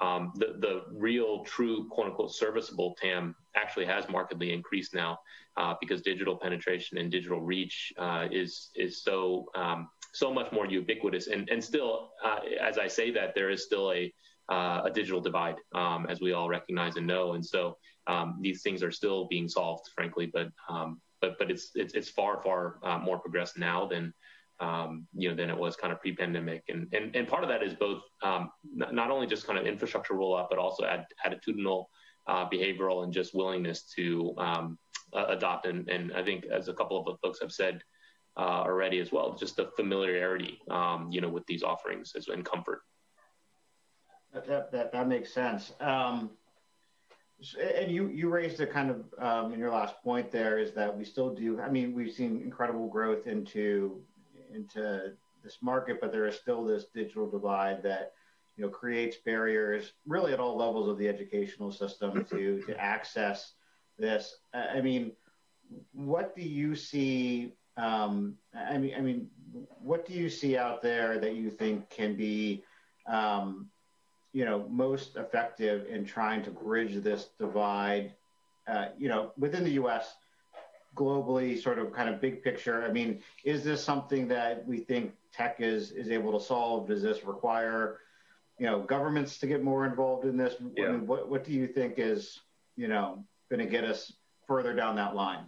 um, the, the real, true, quote unquote, serviceable TAM actually has markedly increased now uh, because digital penetration and digital reach uh, is is so um, so much more ubiquitous. And and still, uh, as I say that, there is still a uh, a digital divide, um, as we all recognize and know. And so um, these things are still being solved, frankly. But but but it's it's, it's far far uh, more progressed now than um, you know than it was kind of pre-pandemic, and and and part of that is both um, n- not only just kind of infrastructure rollout, but also ad- attitudinal, uh, behavioral, and just willingness to um, uh, adopt. And and I think as a couple of folks have said. Uh, already as well, just the familiarity, um, you know, with these offerings as, and comfort. That, that, that makes sense. Um, and you you raised a kind of um, in your last point there is that we still do. I mean, we've seen incredible growth into into this market, but there is still this digital divide that you know creates barriers really at all levels of the educational system to to access this. I mean, what do you see? Um, I mean, I mean, what do you see out there that you think can be um, you know, most effective in trying to bridge this divide, uh, you know, within the U.S., globally, sort of kind of big picture? I mean, is this something that we think tech is is able to solve? Does this require, you know, governments to get more involved in this? Yeah. I mean, what what do you think is, you know, going to get us further down that line?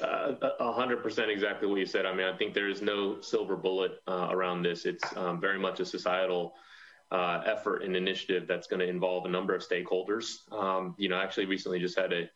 Uh, a hundred percent, exactly what you said. I mean, I think there is no silver bullet uh, around this. It's um, very much a societal uh, effort and initiative that's going to involve a number of stakeholders. Um, you know, actually recently just had a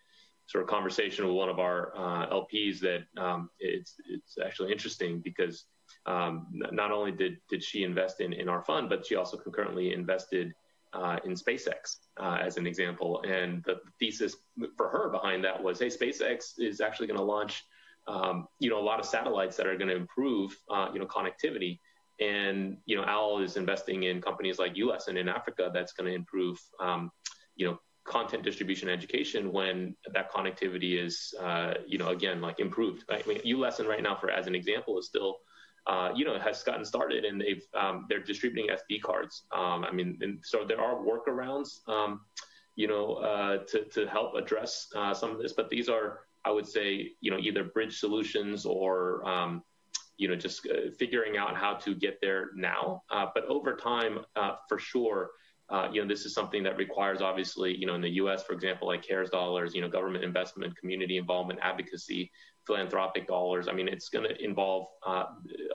sort of conversation with one of our uh, LPs that um, it's it's actually interesting because um, not only did did she invest in in our fund, but she also concurrently invested uh, in SpaceX uh, as an example. And the thesis for her behind that was, hey, SpaceX is actually going to launch. Um, you know, a lot of satellites that are going to improve, uh, you know, connectivity. And you know, Owl is investing in companies like ULESSON in Africa that's going to improve, um, you know, content distribution education when that connectivity is, uh, you know, again like improved. Right? I mean, ULESSON right now, for as an example, is still, uh, you know, has gotten started and they've um, they're distributing SD cards. Um, I mean, and so there are workarounds, um, you know, uh, to to help address uh, some of this, but these are, I would say, you know, either bridge solutions or um, you know, just uh, figuring out how to get there now. Uh, but over time, uh, for sure, uh, you know, this is something that requires obviously, you know, in the U.S., for example, like CARES dollars, you know, government investment, community involvement, advocacy, philanthropic dollars. I mean, it's going to involve uh,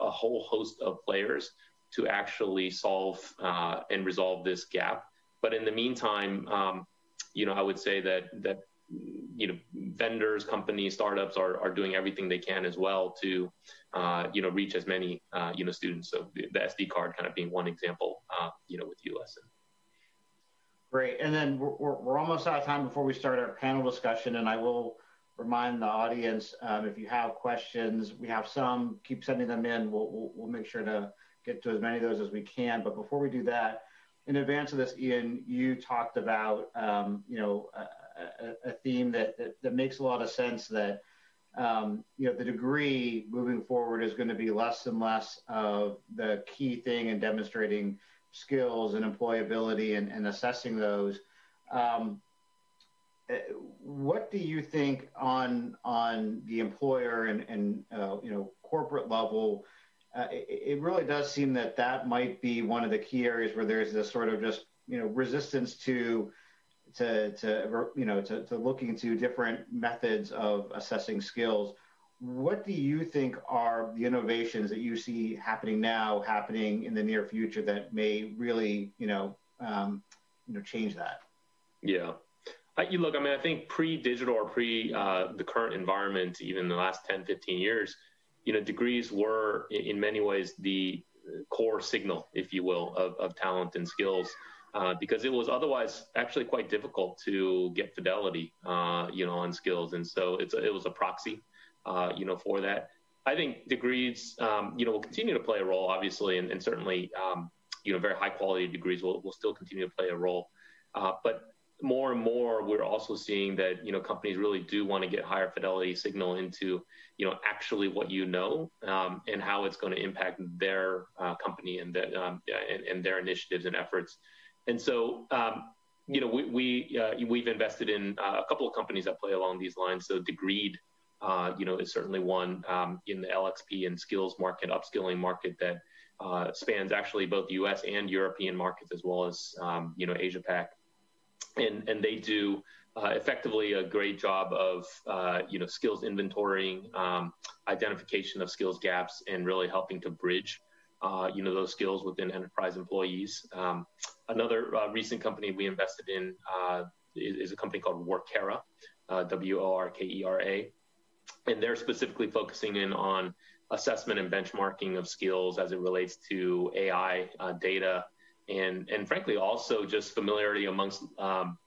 a whole host of players to actually solve uh, and resolve this gap. But in the meantime, um, you know, I would say that that you know vendors companies startups are, are doing everything they can as well to you know reach as many uh, you know students. So the, the, sd card kind of being one example uh, you know with ULESSON great. And then we're, we're almost out of time before we start our panel discussion. And i will remind the audience um, if you have questions we have some keep sending them in. We'll, we'll, we'll make sure to get to as many of those as we can. But before we do that in advance of this ian you talked about um, you know a, a theme that, that, that makes a lot of sense that you know the degree moving forward is going to be less and less of the key thing in demonstrating skills and employability and, and assessing those. Um, what do you think on on the employer and, and uh, you know corporate level? Uh, it, it, really does seem that that might be one of the key areas where there's this sort of just you know resistance to to, to you know to, to looking into different methods of assessing skills. What do you think are the innovations that you see happening now happening in the near future that may really you know um, you know change that? Yeah. I, you look i mean i think pre-digital or pre uh, the current environment even the last 10 15 years you know degrees were in many ways the core signal if you will of, of talent and skills uh, because it was otherwise actually quite difficult to get fidelity, uh, you know, on skills, and so it's it was a proxy, uh, you know, for that. I think degrees, um, you know, will continue to play a role, obviously, and, and certainly, um, you know, very high quality degrees will, will still continue to play a role. Uh, but more and more, we're also seeing that you know companies really do want to get higher fidelity signal into you know actually what you know um, and how it's going to impact their uh, company and, the, um, and, and their initiatives and efforts. And so, um, you know, we, we uh, we've invested in uh, a couple of companies that play along these lines. So Degreed, uh, you know, is certainly one um, in the LXP and skills market, upskilling market that uh, spans actually both U.S. and European markets as well as um, you know Asia Pac, and and they do uh, effectively a great job of uh, you know skills inventorying, um, identification of skills gaps, and really helping to bridge uh, you know those skills within enterprise employees. Um, another uh, recent company we invested in uh, is, is, a company called Workera, uh, W O R K E R A, and they're specifically focusing in on assessment and benchmarking of skills as it relates to AI uh, data. And, and frankly, also just familiarity amongst um,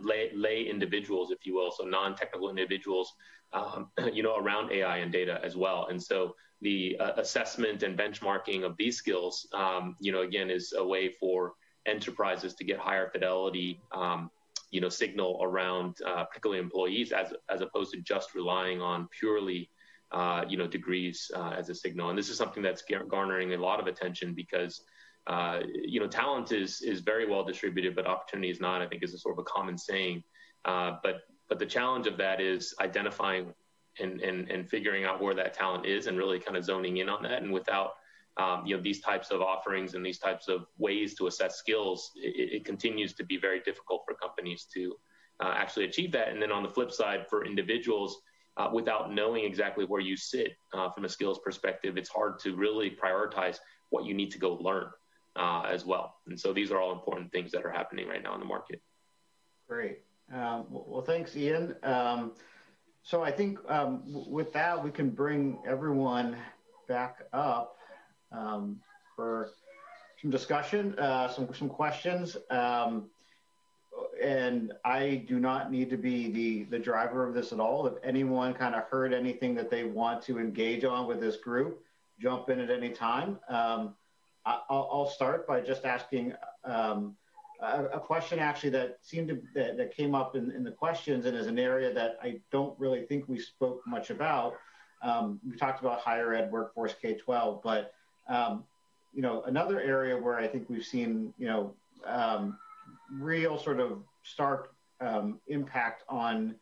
lay, lay individuals, if you will, so non-technical individuals, um, you know, around AI and data as well. And so the uh, assessment and benchmarking of these skills, um, you know, again, is a way for enterprises to get higher fidelity, um, you know, signal around uh, particularly employees as as opposed to just relying on purely, uh, you know, degrees uh, as a signal. And this is something that's garnering a lot of attention because. Uh, you know, talent is is very well distributed, but opportunity is not. I think is a sort of a common saying. Uh, but but the challenge of that is identifying and, and, and figuring out where that talent is and really kind of zoning in on that. And without um, you know these types of offerings and these types of ways to assess skills, it, it continues to be very difficult for companies to uh, actually achieve that. And then on the flip side, for individuals, uh, without knowing exactly where you sit uh, from a skills perspective, it's hard to really prioritize what you need to go learn uh, as well. And so these are all important things that are happening right now in the market. Great. Um, well, thanks, Ian. Um, so I think um, with that, we can bring everyone back up um, for some discussion, uh, some some questions. Um, and I do not need to be the the driver of this at all. If anyone kind of heard anything that they want to engage on with this group, jump in at any time. Um, I, will start by just asking um, a, question actually that seemed to that, came up in, in, the questions and is an area that I don't really think we spoke much about. Um, we talked about higher ed, workforce, K-12, but um, you know another area where I think we've seen you know um, real sort of stark um, impact on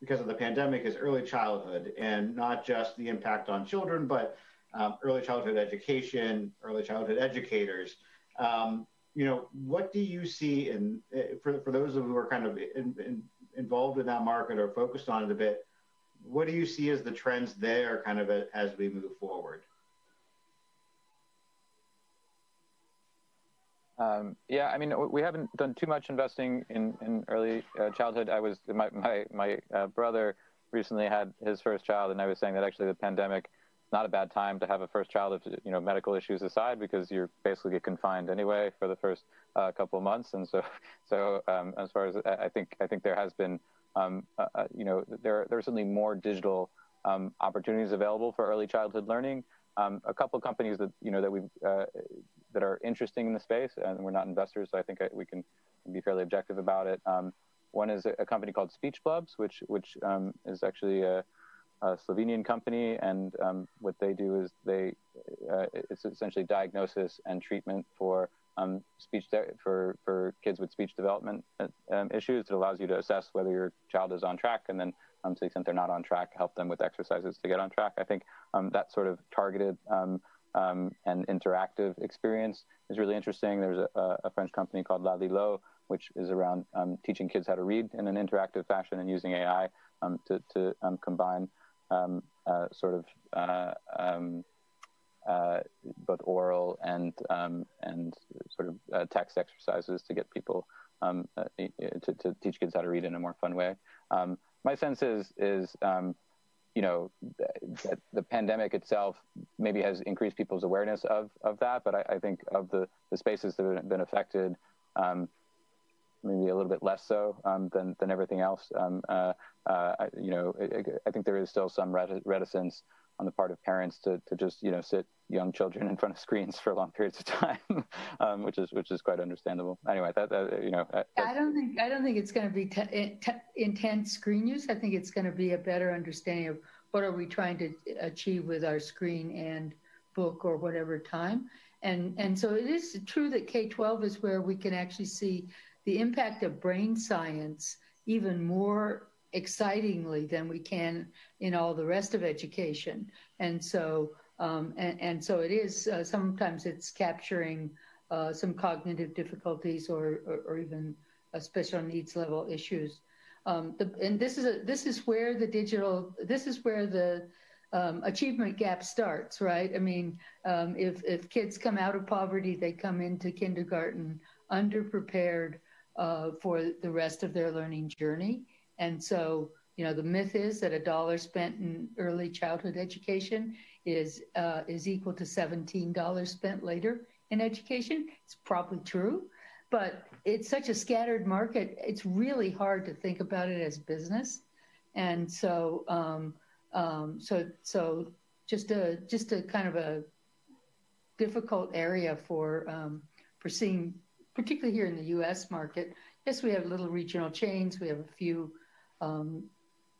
because of the pandemic is early childhood and not just the impact on children, but um, early childhood education, early childhood educators. Um, you know, what do you see in eh, for for those of who are kind of in, in, involved in that market or focused on it a bit? What do you see as the trends there, kind of as we move forward? Um, yeah, I mean, we haven't done too much investing in, in early uh, childhood. I was my my my uh, brother recently had his first child, and I was saying that actually the pandemic not a bad time to have a first child if you know medical issues aside because you're basically confined anyway for the first uh, couple of months. And so so um, as far as I think I think there has been um, uh, uh, you know there there are certainly more digital um, opportunities available for early childhood learning. Um, a couple of companies that you know that we uh, that are interesting in the space and we're not investors so I think we can be fairly objective about it. Um, one is a, company called Speech Blubs which which um, is actually a a Slovenian company, and um, what they do is they uh, it's essentially diagnosis and treatment for um, speech for for kids with speech development uh, um, issues. It allows you to assess whether your child is on track, and then um, to the extent they're not on track, help them with exercises to get on track. I think um, that sort of targeted um, and interactive experience is really interesting. There's a, a French company called Lalilo, which is around teaching kids how to read in an interactive fashion and using AI to, to combine um, uh, sort of uh, um, uh, both oral and and sort of uh, text exercises to get people uh, to, to, teach kids how to read in a more fun way. my sense is is you know, that the pandemic itself maybe has increased people's awareness of, of that. But I, I think of the, the spaces that have been affected, um, maybe a little bit less so um, than, than everything else. Um, uh, uh, you know, I, I, think there is still some reticence on the part of parents to, to just, you know, sit young children in front of screens for long periods of time, um, which is which is quite understandable. Anyway, that, that you know, I don't think I don't think it's going to be t- t- intense screen use. I think it's going to be a better understanding of what are we trying to achieve with our screen and book or whatever time. And and so it is true that K twelve is where we can actually see the impact of brain science even more excitingly than we can in all the rest of education. And so um, and, and, so it is, uh, sometimes it's capturing uh, some cognitive difficulties or, or, or even special needs level issues. Um, the, and this is a, this is where the digital, this is where the um, achievement gap starts, right? I mean, um, if, if kids come out of poverty, they come into kindergarten underprepared uh, for the rest of their learning journey. And so, you know, the myth is that a dollar spent in early childhood education is uh, is equal to seventeen dollars spent later in education. It's probably true, but it's such a scattered market. It's really hard to think about it as business, and so um, um, so so just a just a kind of a difficult area for um, for seeing, particularly here in the U.S. market. Yes, we have little regional chains. We have a few um,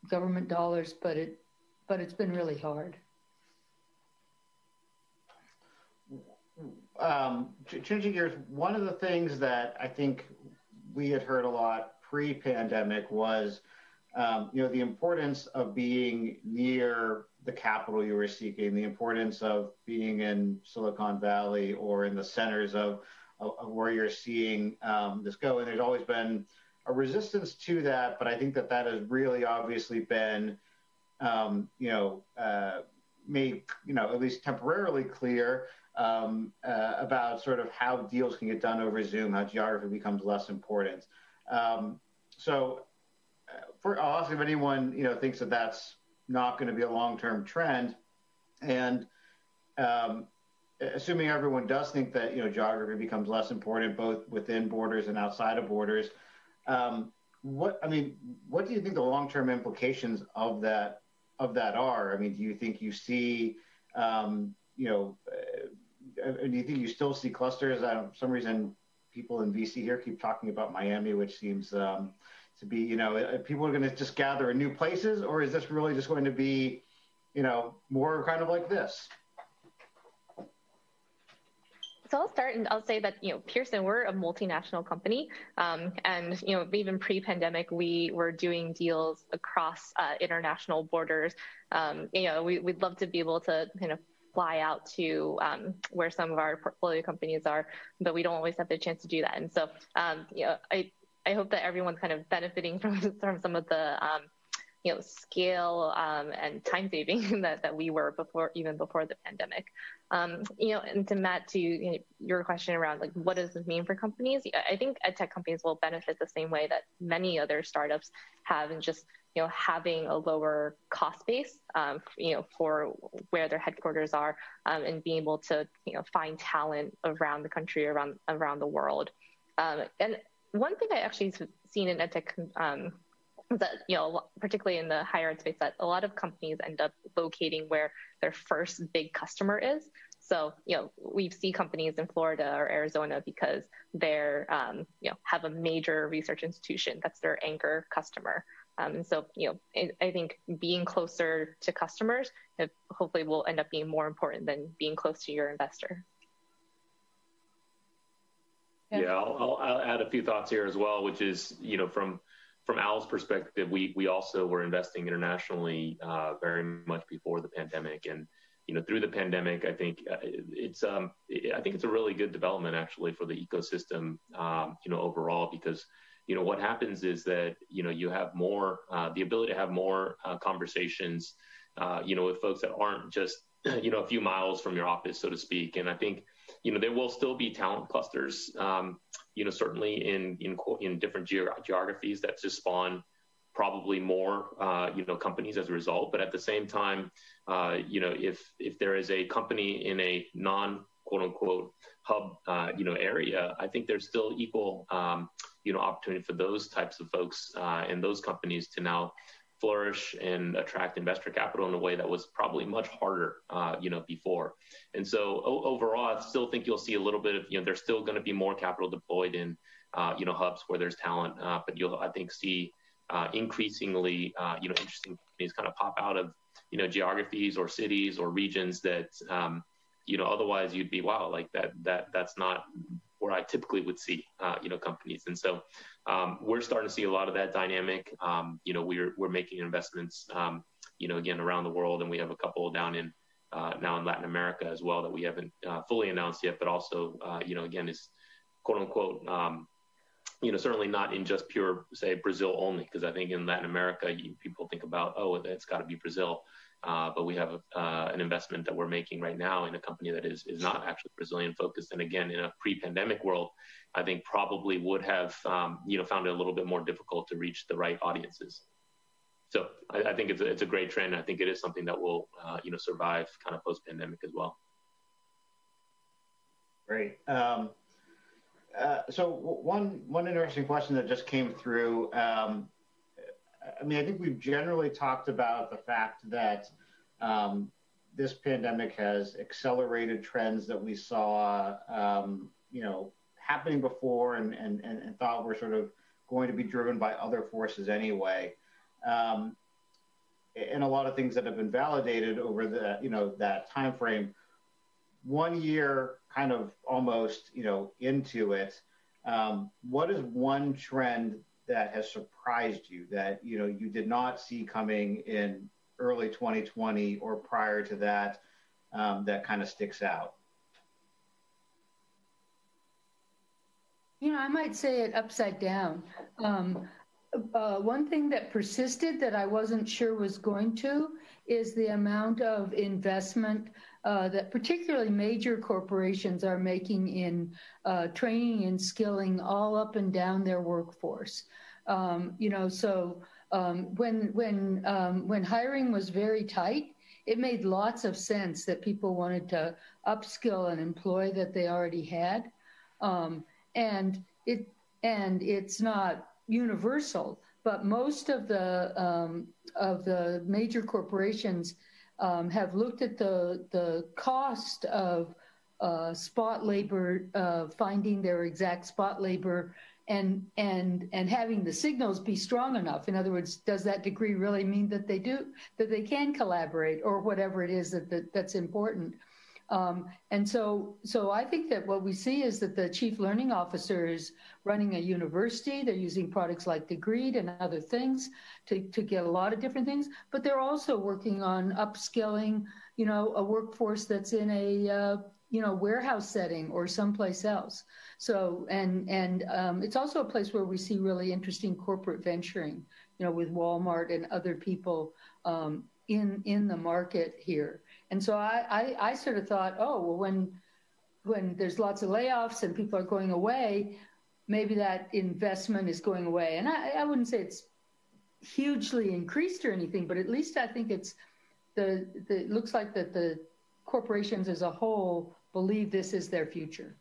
government dollars, but it but it's been really hard. um, changing gears, one of the things that I think we had heard a lot pre-pandemic was, um, you know, the importance of being near the capital you were seeking, the importance of being in Silicon Valley or in the centers of, of, where you're seeing um, this go. And there's always been a resistance to that, but I think that that has really obviously been, um, you know, uh, made, you know, at least temporarily clear um, uh, about sort of how deals can get done over Zoom, how geography becomes less important. Um, so, uh, for us, if anyone you know thinks that that's not going to be a long-term trend, and um, assuming everyone does think that you know geography becomes less important both within borders and outside of borders, um, what I mean, what do you think the long-term implications of that of that are? I mean, do you think you see um, you know, uh, do you think you still see clusters? Some reason, people in VC here keep talking about Miami, which seems um, to be, you know, uh, people are going to just gather in new places, or is this really just going to be, you know, more kind of like this? So I'll start and I'll say that, you know, Pearson, we're a multinational company. Um, and, you know, even pre-pandemic, we were doing deals across uh, international borders. Um, you know, we, would love to be able to kind of fly out to um, where some of our portfolio companies are, but we don't always have the chance to do that. And so, um, you know, I, I hope that everyone's kind of benefiting from, from some of the, um, you know, scale um, and time saving that, that we were before, even before the pandemic. Um, you know, and to Matt, to you know, your question around like, what does this mean for companies? I think ed tech companies will benefit the same way that many other startups have in just you know, having a lower cost base, um, you know, for where their headquarters are, um, and being able to, you know, find talent around the country, around around the world. Um, and one thing I actually seen in edtech um, that you know, particularly in the higher ed space, that a lot of companies end up locating where their first big customer is. So, you know, we see companies in Florida or Arizona because they're, um, you know, have a major research institution that's their anchor customer. Um, and so, you know, I, think being closer to customers hopefully will end up being more important than being close to your investor. Yeah, I'll, I'll, add a few thoughts here as well, which is, you know, from from Owl's perspective, we we also were investing internationally uh, very much before the pandemic, and you know through the pandemic. I think uh, it's um, I think it's a really good development actually for the ecosystem, um, you know, overall because you know what happens is that you know you have more uh, the ability to have more uh, conversations, uh, you know, with folks that aren't just you know a few miles from your office, so to speak. And I think you know there will still be talent clusters, um, you know, certainly in in in different geographies that just spawn probably more uh, you know companies as a result. But at the same time, uh, you know if if there is a company in a non quote unquote hub uh, you know area, I think there's still equal um, you know opportunity for those types of folks uh, and those companies to now flourish and attract investor capital in a way that was probably much harder, uh, you know, before. And so o- overall, I still think you'll see a little bit of, you know, there's still going to be more capital deployed in, uh, you know, hubs where there's talent, uh, but you'll, I think, see uh, increasingly, uh, you know, interesting companies kind of pop out of, you know, geographies or cities or regions that, um, you know, otherwise you'd be, wow, like that, that, that's not where I typically would see, uh, you know, companies. And so um, we're starting to see a lot of that dynamic. Um, you know, we're, we're making investments, um, you know, again, around the world, and we have a couple down in, uh, now in Latin America as well that we haven't uh, fully announced yet, but also, uh, you know, again, is quote unquote, um, you know, certainly not in just pure, say, Brazil only, because I think in Latin America, you, people think about, oh, it's got to be Brazil. Uh, but we have uh, an investment that we're making right now in a company that is, is not actually Brazilian focused. And again, in a pre-pandemic world, I think probably would have, um, you know, found it a little bit more difficult to reach the right audiences. So I, think it's a, it's a great trend. I think it is something that will, uh, you know, survive kind of post-pandemic as well. Great. Um, so one one interesting question that just came through. I mean, I think we've generally talked about the fact that um, this pandemic has accelerated trends that we saw, um, you know, happening before and, and, and, thought were sort of going to be driven by other forces anyway. Um, and a lot of things that have been validated over the, you know, that time frame. One year kind of almost, you know, into it, um, what is one trend that has surprised you that, you know, you did not see coming in early 2020 or prior to that, um, that kind of sticks out? You know, I might say it upside down. Um, uh, one thing that persisted that I wasn't sure was going to is the amount of investment uh, that particularly major corporations are making in uh, training and skilling all up and down their workforce. Um, you know, so um, when when um, when hiring was very tight, it made lots of sense that people wanted to upskill an employee that they already had, um, and it and it's not universal, but most of the um, of the major corporations um, have looked at the the cost of uh, spot labor, uh, finding their exact spot labor, and and and having the signals be strong enough. In other words, does that degree really mean that they do that they can collaborate or whatever it is that, that that's important? Um, and so, so I think that what we see is that the chief learning officer is running a university. They're using products like Degreed and other things to, to get a lot of different things, but they're also working on upskilling, you know, a workforce that's in a, uh, you know, warehouse setting or someplace else. So, and, and um, it's also a place where we see really interesting corporate venturing, you know, with Walmart and other people um, in, in the market here. And so I, I, I sort of thought, oh, well, when when there's lots of layoffs and people are going away, maybe that investment is going away. And I, I wouldn't say it's hugely increased or anything, but at least I think it's the, the it looks like that the corporations as a whole believe this is their future.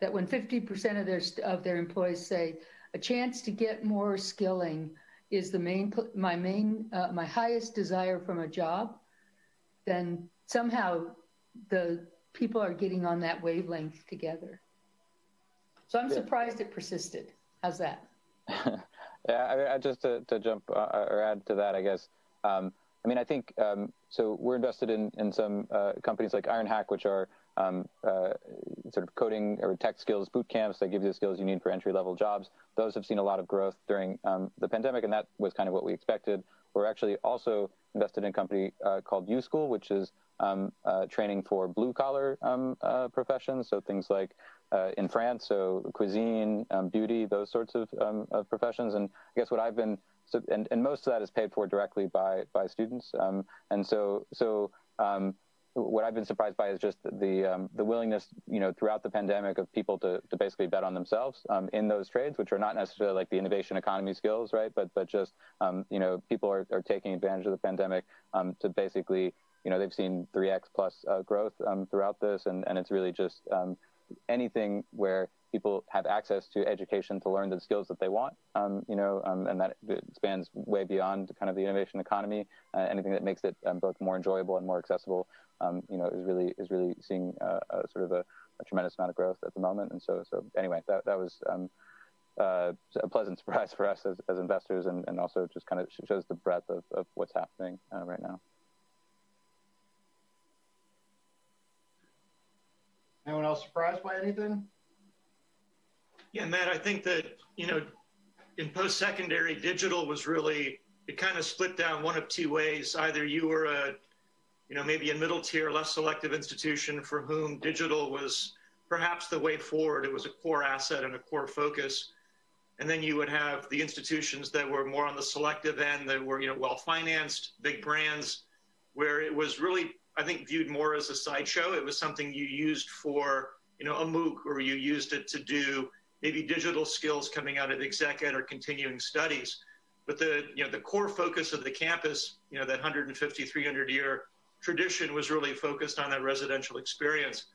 That when 50% of their of their employees say a chance to get more skilling is the main my main uh, my highest desire from a job, then somehow the people are getting on that wavelength together. So I'm yeah. surprised it persisted. How's that? yeah, I mean, just to, to jump uh, or add to that, I guess. Um, I mean, I think um, so. We're invested in in some uh, companies like IronHack, which are um, uh, sort of coding or tech skills boot camps that give you the skills you need for entry level jobs. Those have seen a lot of growth during um, the pandemic, and that was kind of what we expected. We're actually also invested in a company uh, called U School, which is um, uh, training for blue collar um, uh, professions. So things like uh, in France, so cuisine, um, beauty, those sorts of, um, of, professions. And I guess what I've been, so, and, and most of that is paid for directly by by students. Um, and so so um, what I've been surprised by is just the um, the willingness, you know, throughout the pandemic of people to, to basically bet on themselves um, in those trades, which are not necessarily like the innovation economy skills, right? But but just um, you know, people are, are taking advantage of the pandemic um, to basically, you know, they've seen 3x plus uh, growth um, throughout this, and and it's really just um, anything where people have access to education to learn the skills that they want, um, you know, um, and that spans way beyond kind of the innovation economy. Uh, anything that makes it um, both more enjoyable and more accessible, um, you know, is really is really seeing uh, a, sort of a, a, tremendous amount of growth at the moment. And so, so anyway, that that was. Um, uh, a pleasant surprise for us as, as investors, and, and also just kind of shows the breadth of, of what's happening uh, right now. Anyone else surprised by anything? Yeah, Matt, I think that, you know, in post secondary, digital was really, it kind of split down one of two ways. Either you were a, you know, maybe a middle tier, less selective institution for whom digital was perhaps the way forward. It was a core asset and a core focus. And then you would have the institutions that were more on the selective end, that were, you know, well financed, big brands, where it was really, I think, viewed more as a sideshow. It was something you used for, you know, a MOOC, or you used it to do maybe digital skills coming out of exec ed or continuing studies. But the, you know, the core focus of the campus, you know, that 150, 300 year tradition was really focused on that residential experience.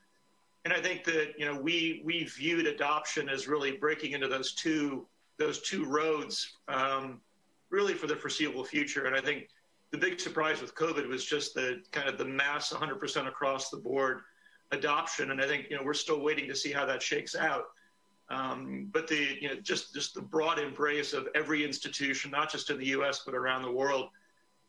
And I think that, you know, we, we viewed adoption as really breaking into those two, those two roads um, really for the foreseeable future. And I think the big surprise with COVID was just the kind of the mass 100% across the board adoption. And I think, you know, we're still waiting to see how that shakes out. Um, but the you know just just the broad embrace of every institution, not just in the U.S. but around the world,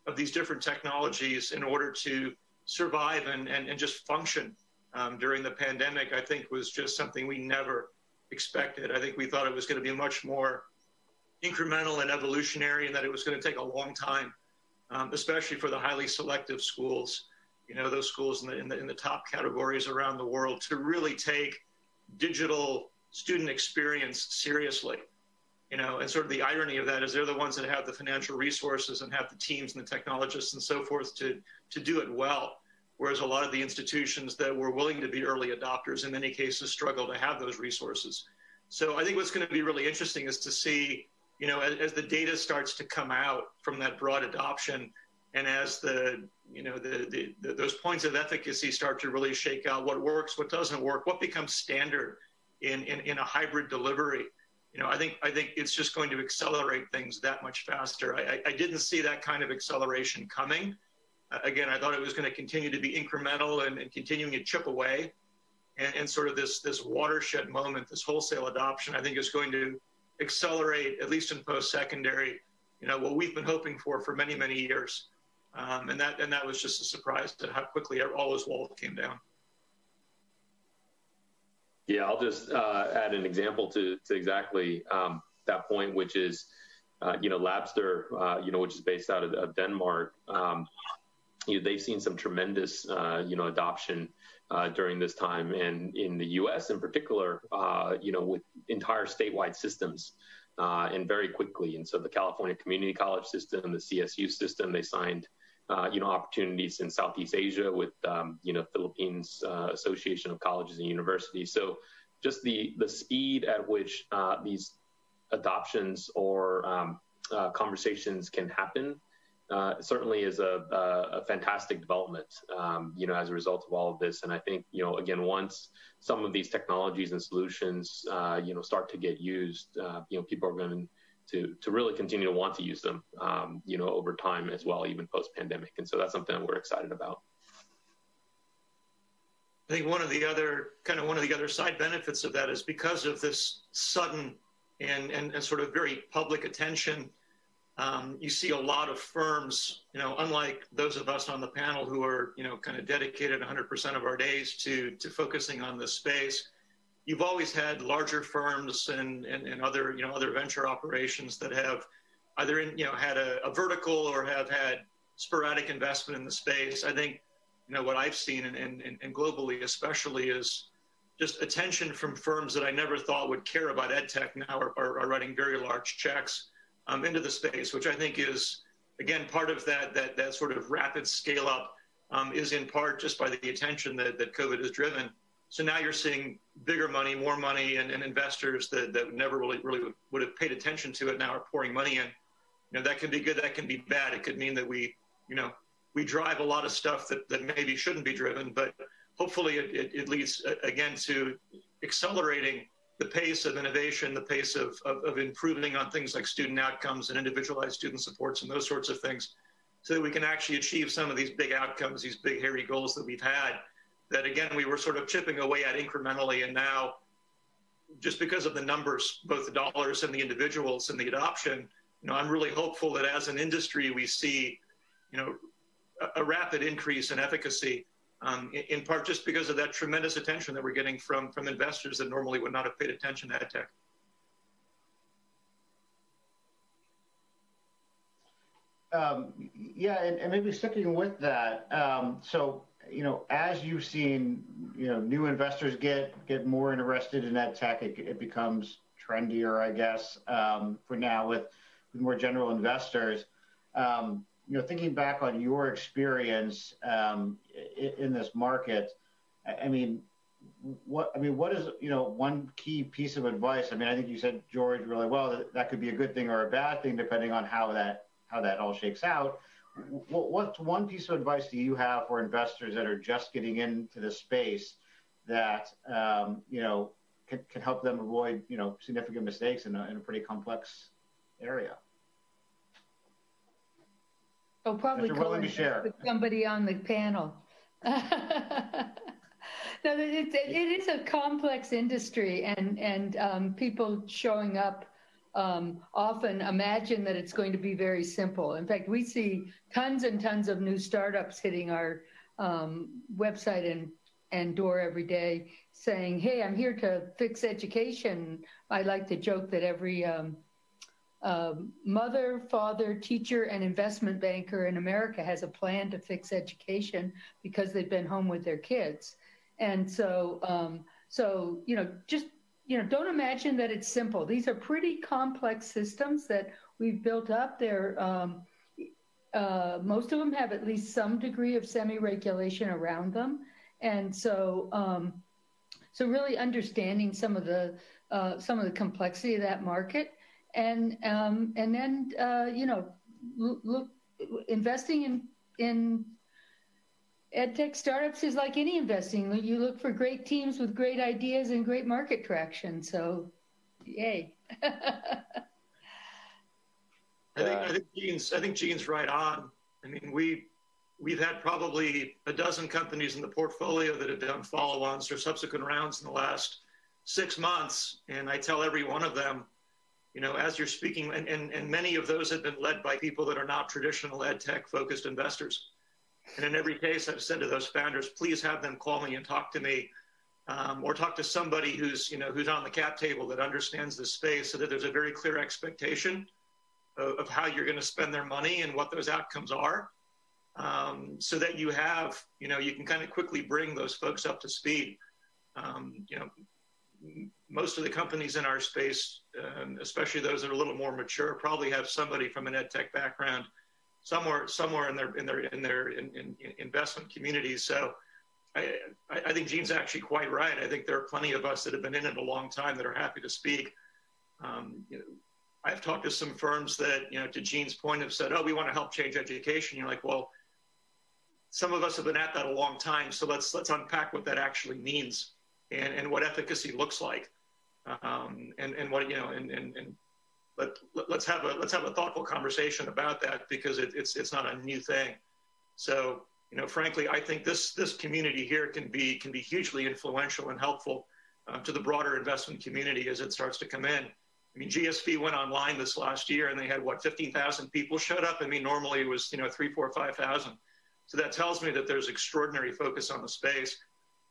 of these different technologies in order to survive and and, and just function um, during the pandemic, I think was just something we never expected. I think we thought it was going to be much more incremental and evolutionary, and that it was going to take a long time, um, especially for the highly selective schools. You know, those schools in the, in the in the top categories around the world to really take digital student experience seriously. You know, and sort of the irony of that is they're the ones that have the financial resources and have the teams and the technologists and so forth to, to do it well. Whereas a lot of the institutions that were willing to be early adopters in many cases struggle to have those resources. So I think what's going to be really interesting is to see, you know, as, as the data starts to come out from that broad adoption and as the you know the, the, the, those points of efficacy start to really shake out what works what doesn't work what becomes standard in, in, in a hybrid delivery. You know, I think I think it's just going to accelerate things that much faster. I, I didn't see that kind of acceleration coming. Uh, again, I thought it was going to continue to be incremental and, and continuing to chip away, and, and, sort of this this watershed moment, this wholesale adoption, I think is going to accelerate at least in post secondary. You know, what we've been hoping for for many many years, um, and that and that was just a surprise to how quickly all those walls came down. Yeah, I'll just uh, add an example to, to exactly um, that point, which is, uh, you know, Labster, uh, you know, which is based out of, of Denmark. Um, you know, they've seen some tremendous, uh, you know, adoption uh, during this time, and in the U.S. in particular, uh, you know, with entire statewide systems, and very quickly. And so the California Community College system, the CSU system, they signed you know, opportunities in Southeast Asia with, um, you know, Philippines uh, Association of Colleges and Universities. So just the, the speed at which uh, these adoptions or um, uh, conversations can happen uh, certainly is a, a, a fantastic development, um, you know, as a result of all of this. And I think, you know, again, once some of these technologies and solutions, uh, you know, start to get used, you know, people are going to to really continue to want to use them, um, you know, over time as well, even post pandemic. And so that's something that we're excited about. I think one of the other kind of one of the other side benefits of that is because of this sudden and and, and sort of very public attention. Um, you see a lot of firms, you know, unlike those of us on the panel who are, you know, kind of dedicated 100% of our days to to focusing on this space you've always had larger firms and, and, and other you know other venture operations that have either in, you know had a, a, vertical or have had sporadic investment in the space. I think you know what I've seen and, and, and globally especially is just attention from firms that I never thought would care about ed tech now are, are, are writing very large checks um, into the space, which I think is again part of that that that sort of rapid scale up um, is in part just by the attention that, that COVID has driven. So now you're seeing bigger money, more money, and, and investors that, that never really really would have paid attention to it now are pouring money in. You know that can be good, that can be bad. It could mean that we, you know, we drive a lot of stuff that, that maybe shouldn't be driven, but hopefully it, it, it leads uh, again to accelerating the pace of innovation, the pace of, of, of, improving on things like student outcomes and individualized student supports and those sorts of things so that we can actually achieve some of these big outcomes, these big hairy goals that we've had that again, we were sort of chipping away at incrementally. And now just because of the numbers, both the dollars and the individuals and the adoption, you know, I'm really hopeful that as an industry, we see, you know, a, a rapid increase in efficacy um, in, in, part just because of that tremendous attention that we're getting from, from investors that normally would not have paid attention to ed tech. Um, yeah, and, and, maybe sticking with that. Um, so, you know, as you've seen, you know, new investors get get more interested in ed tech, it, it becomes trendier, I guess, um, for now with, with, more general investors. Um, you know, thinking back on your experience um, in, in, this market, I mean, what I mean, what is you know one key piece of advice? I mean, I think you said George really well. That, that could be a good thing or a bad thing depending on how that how that all shakes out. What, what's one piece of advice do you have for investors that are just getting into the space that um, you know can, can help them avoid you know significant mistakes in a, in a pretty complex area? Oh, probably willing to share. with somebody on the panel. no, it, it is a complex industry, and and um, people showing up um, often imagine that it's going to be very simple. In fact, we see tons and tons of new startups hitting our um, website and and door every day, saying, "Hey, I'm here to fix education." I like to joke that every um, um, mother, father, teacher, and investment banker in America has a plan to fix education because they've been home with their kids. And so, um, so you know, just you know, don't imagine that it's simple. These are pretty complex systems that we've built up. They're um, uh, most of them have at least some degree of semi-regulation around them, and so um, so really understanding some of the uh, some of the complexity of that market and um, and then uh, you know look, look investing in in edtech startups is like any investing. You look for great teams with great ideas and great market traction. So, yay. I think I think Jean's I think Jean's right on. I mean, we we've had probably a dozen companies in the portfolio that have done follow-ons or subsequent rounds in the last six months, and I tell every one of them, you know, as you're speaking, and, and, and many of those have been led by people that are not traditional ed tech focused investors. And in every case, I've said to those founders, please have them call me and talk to me, um, or talk to somebody who's, you know, who's on the cap table that understands the space, so that there's a very clear expectation of, of how you're going to spend their money and what those outcomes are, um, so that you have, you know, you can kind of quickly bring those folks up to speed. Um, you know, most of the companies in our space, um, especially those that are a little more mature, probably have somebody from an ed tech background somewhere somewhere in their in their in their in, in, in investment communities. So I, I think Jean's actually quite right. I think there are plenty of us that have been in it a long time that are happy to speak. Um, you know, I've talked to some firms that, you know, to Jean's point, have said, "Oh, we want to help change education." You're like, well, some of us have been at that a long time, so let's let's unpack what that actually means and, and what efficacy looks like, um, and and what you know, and and, and let, let's have a let's have a thoughtful conversation about that because it, it's it's not a new thing. So you know, frankly, I think this this community here can be can be hugely influential and helpful uh, to the broader investment community as it starts to come in. I mean, GSV went online this last year and they had what 15,000 people showed up. I mean, normally it was you know three, four, five thousand. So that tells me that there's extraordinary focus on the space.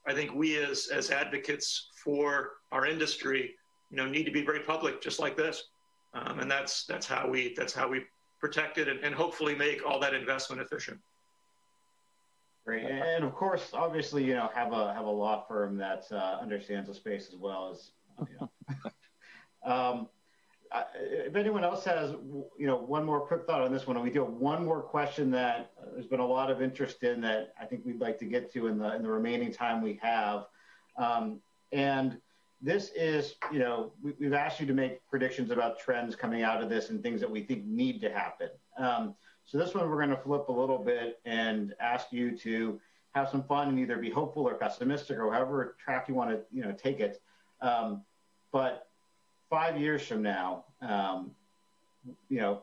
I think we as as advocates for our industry, you know, need to be very public, just like this, um, and that's that's how we that's how we protect it and, and hopefully make all that investment efficient. Great, and of course, obviously, you know, have a have a law firm that uh, understands the space as well as. You know. um, if anyone else has, you know, one more quick thought on this one, and we do have one more question that uh, there's been a lot of interest in that I think we'd like to get to in the in the remaining time we have, um, and this is, you know, we, have asked you to make predictions about trends coming out of this and things that we think need to happen. Um, so this one we're going to flip a little bit and ask you to have some fun and either be hopeful or pessimistic or however track you want to, you know, take it. Um, but five years from now, um, you know,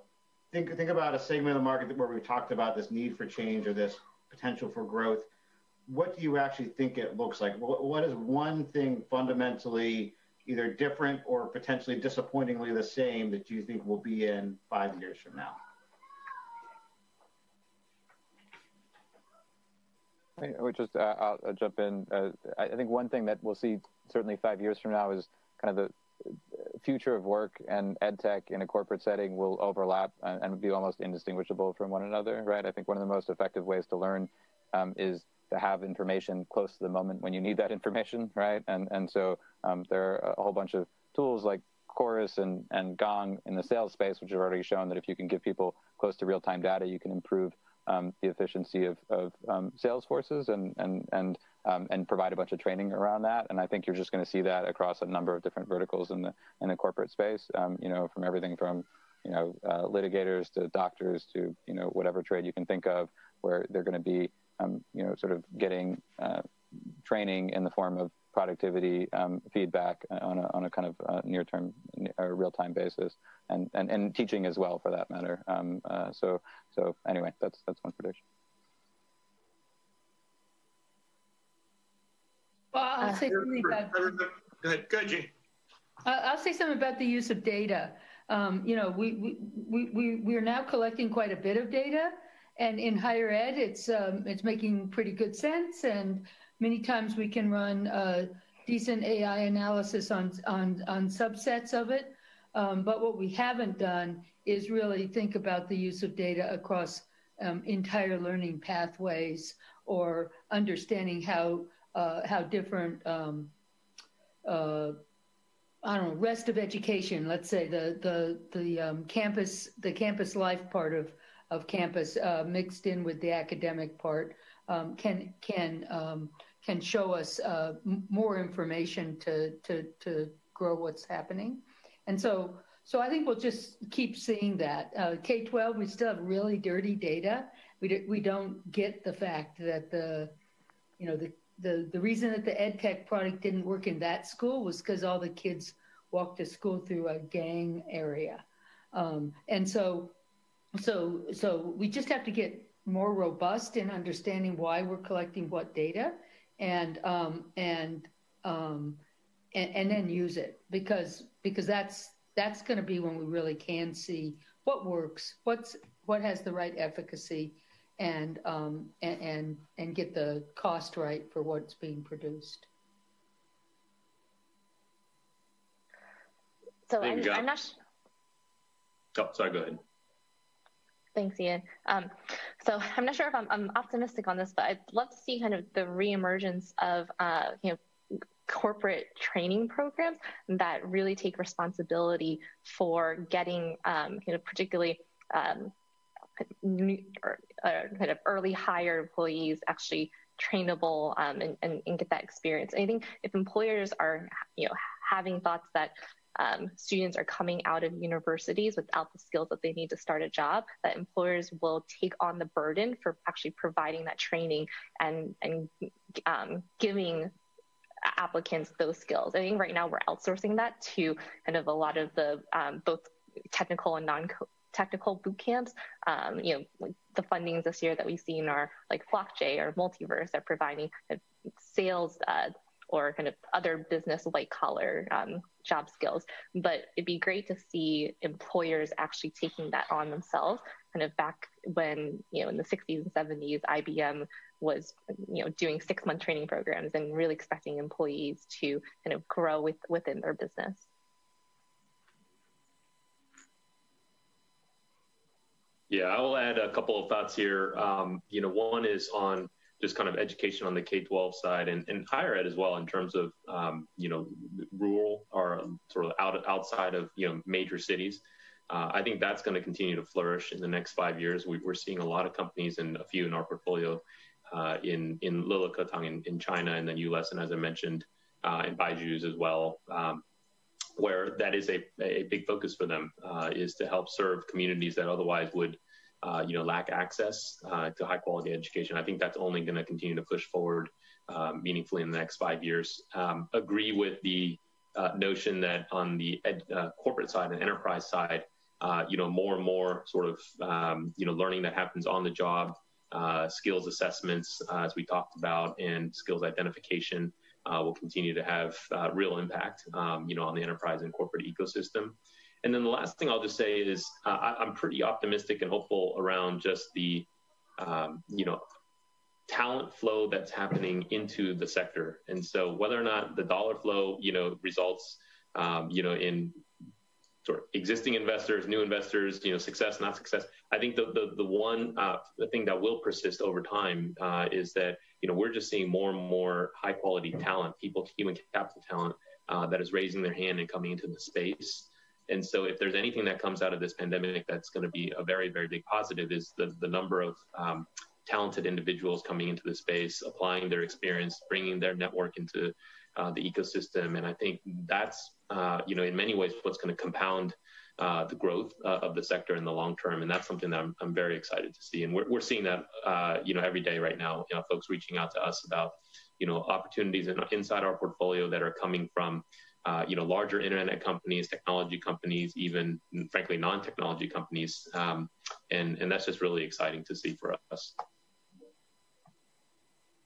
think think about a segment of the market where we've talked about this need for change or this potential for growth. What do you actually think it looks like? what, is one thing fundamentally either different or potentially disappointingly the same that you think will be in five years from now? I would just uh, I'll, I'll, jump in. Uh, I think one thing that we'll see certainly five years from now is kind of the future of work and ed tech in a corporate setting will overlap and, and, be almost indistinguishable from one another, right? I think one of the most effective ways to learn um, is to have information close to the moment when you need that information, right? And and so um, there are a whole bunch of tools like Chorus and, and Gong in the sales space, which have already shown that if you can give people close to real time data, you can improve um, the efficiency of, of um, sales forces and and and um, and provide a bunch of training around that. And I think you're just going to see that across a number of different verticals in the in the corporate space. Um, you know, from everything from you know uh, litigators to doctors to you know whatever trade you can think of, where they're going to be um, you know sort of getting uh, training in the form of productivity um, feedback on a, on a kind of uh, near term or real time basis and, and, and teaching as well for that matter. Um, uh, so, so anyway, that's, that's one prediction. Well, I'll uh, say something about. Go ahead, go ahead, Jean. I'll say something about the use of data. Um, you know, we, we, we, we, we are now collecting quite a bit of data, and in higher ed, it's, um, it's making pretty good sense. And many times we can run decent AI analysis on, on, on subsets of it. Um, but what we haven't done is really think about the use of data across um, entire learning pathways or understanding how uh, how different um, uh, I don't know rest of education. Let's say the the the um, campus the campus life part of of campus uh, mixed in with the academic part um, can can um, can show us uh, m- more information to to to grow what's happening, and so so I think we'll just keep seeing that. Uh, K twelve, we still have really dirty data. We do, we don't get the fact that the you know the the the reason that the ed tech product didn't work in that school was because all the kids walked to school through a gang area, um, and so so so we just have to get more robust in understanding why we're collecting what data and um, and, um, and and then use it because because that's that's going to be when we really can see what works, what's what has the right efficacy, and um, and, and and get the cost right for what's being produced. So I'm, I'm, not. Oh, sorry. Go ahead. Thanks, Ian. Um, so I'm not sure if I'm, I'm, optimistic on this, but I'd love to see kind of the reemergence of uh, you know corporate training programs that really take responsibility for getting um, you know particularly um, or, uh, kind of early hire employees actually trainable um, and, and, and, get that experience. And I think if employers are you know having thoughts that um, students are coming out of universities without the skills that they need to start a job, that employers will take on the burden for actually providing that training and, and um, giving applicants those skills. I think right now we're outsourcing that to kind of a lot of the um, both technical and non technical boot camps. Um, you know, the fundings this year that we've seen are like FlockJ or Multiverse are providing sales uh, or kind of other business white collar um, job skills. But it'd be great to see employers actually taking that on themselves. Kind of back when, you know, in the 60s and 70s, IBM was you know doing six month training programs and really expecting employees to kind of grow with within their business. Yeah, I'll add a couple of thoughts here. Um, you know, one is on just kind of education on the K-12 side and, and higher ed as well in terms of um, you know rural or sort of out outside of you know major cities. Uh, I think that's going to continue to flourish in the next five years. We, are seeing a lot of companies and a few in our portfolio uh, in in Lilakatang in, in China and then U.S. and as I mentioned uh, in Byju's as well. Um, where that is a, a big focus for them uh, is to help serve communities that otherwise would uh, you know, lack access uh, to high quality education. I think that's only going to continue to push forward um, meaningfully in the next five years. Um, agree with the uh, notion that on the ed, uh, corporate side and enterprise side, uh, you know, more and more sort of, um, you know, learning that happens on the job, skills assessments, as we talked about, and skills identification will continue to have real impact, um, you know, on the enterprise and corporate ecosystem. And then the last thing I'll just say is uh, I, am pretty optimistic and hopeful around just the, um, you know, talent flow that's happening into the sector. And so whether or not the dollar flow, you know, results, um, you know, in sort of existing investors, new investors, you know, success, not success. I think the the, the one uh, the thing that will persist over time uh, is that you know we're just seeing more and more high quality talent, people, human capital talent uh, that is raising their hand and coming into the space. And so, if there's anything that comes out of this pandemic that's going to be a very, very big positive, is the, the number of um, talented individuals coming into the space, applying their experience, bringing their network into uh, the ecosystem. And I think that's, uh, you know, in many ways, what's going to compound uh, the growth uh, of the sector in the long term. And that's something that I'm, I'm very excited to see. And we're, we're seeing that, uh, you know, every day right now, you know, folks reaching out to us about, you know, opportunities in, inside our portfolio that are coming from uh, you know, larger internet companies, technology companies, even frankly non-technology companies, um, and and that's just really exciting to see for us.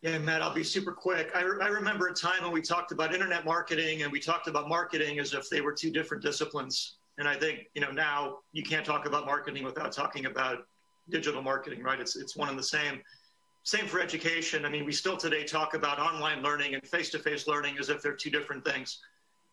Yeah, Matt, I'll be super quick. I, re- I remember a time when we talked about internet marketing and we talked about marketing as if they were two different disciplines. And I think you know now you can't talk about marketing without talking about digital marketing, right? It's it's one and the same. Same for education. I mean, we still today talk about online learning and face-to-face learning as if they're two different things.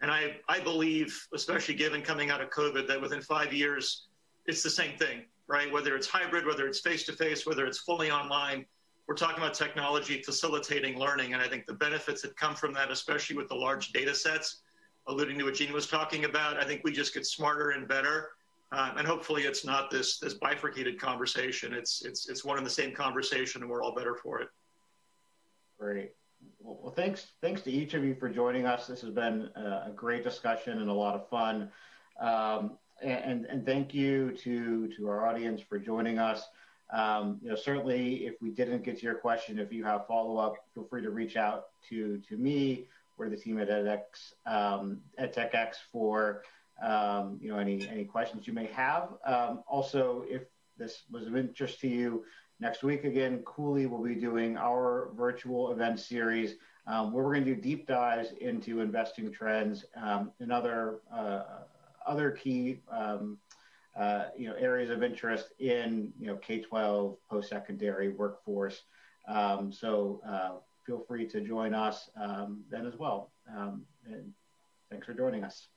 And I, I believe, especially given coming out of COVID, that within five years, it's the same thing, right? Whether it's hybrid, whether it's face to face, whether it's fully online, we're talking about technology facilitating learning. And I think the benefits that come from that, especially with the large data sets, alluding to what Jean was talking about, I think we just get smarter and better. Um, and hopefully it's not this, this bifurcated conversation. It's, it's, it's one and the same conversation and we're all better for it. Great. Well, thanks thanks to each of you for joining us. This has been a great discussion and a lot of fun. Um, and, and thank you to to our audience for joining us. Um, you know, certainly, if we didn't get to your question, if you have follow up, feel free to reach out to to me or the team at edX um, EdTechX for um, you know any any questions you may have. Um, also, if this was of interest to you, Next week, again, Cooley will be doing our virtual event series um, where we're going to do deep dives into investing trends um, and other uh, other key um, uh, you know areas of interest in you know K-12 post-secondary workforce. Um, so uh, feel free to join us um, then as well. Um, and thanks for joining us.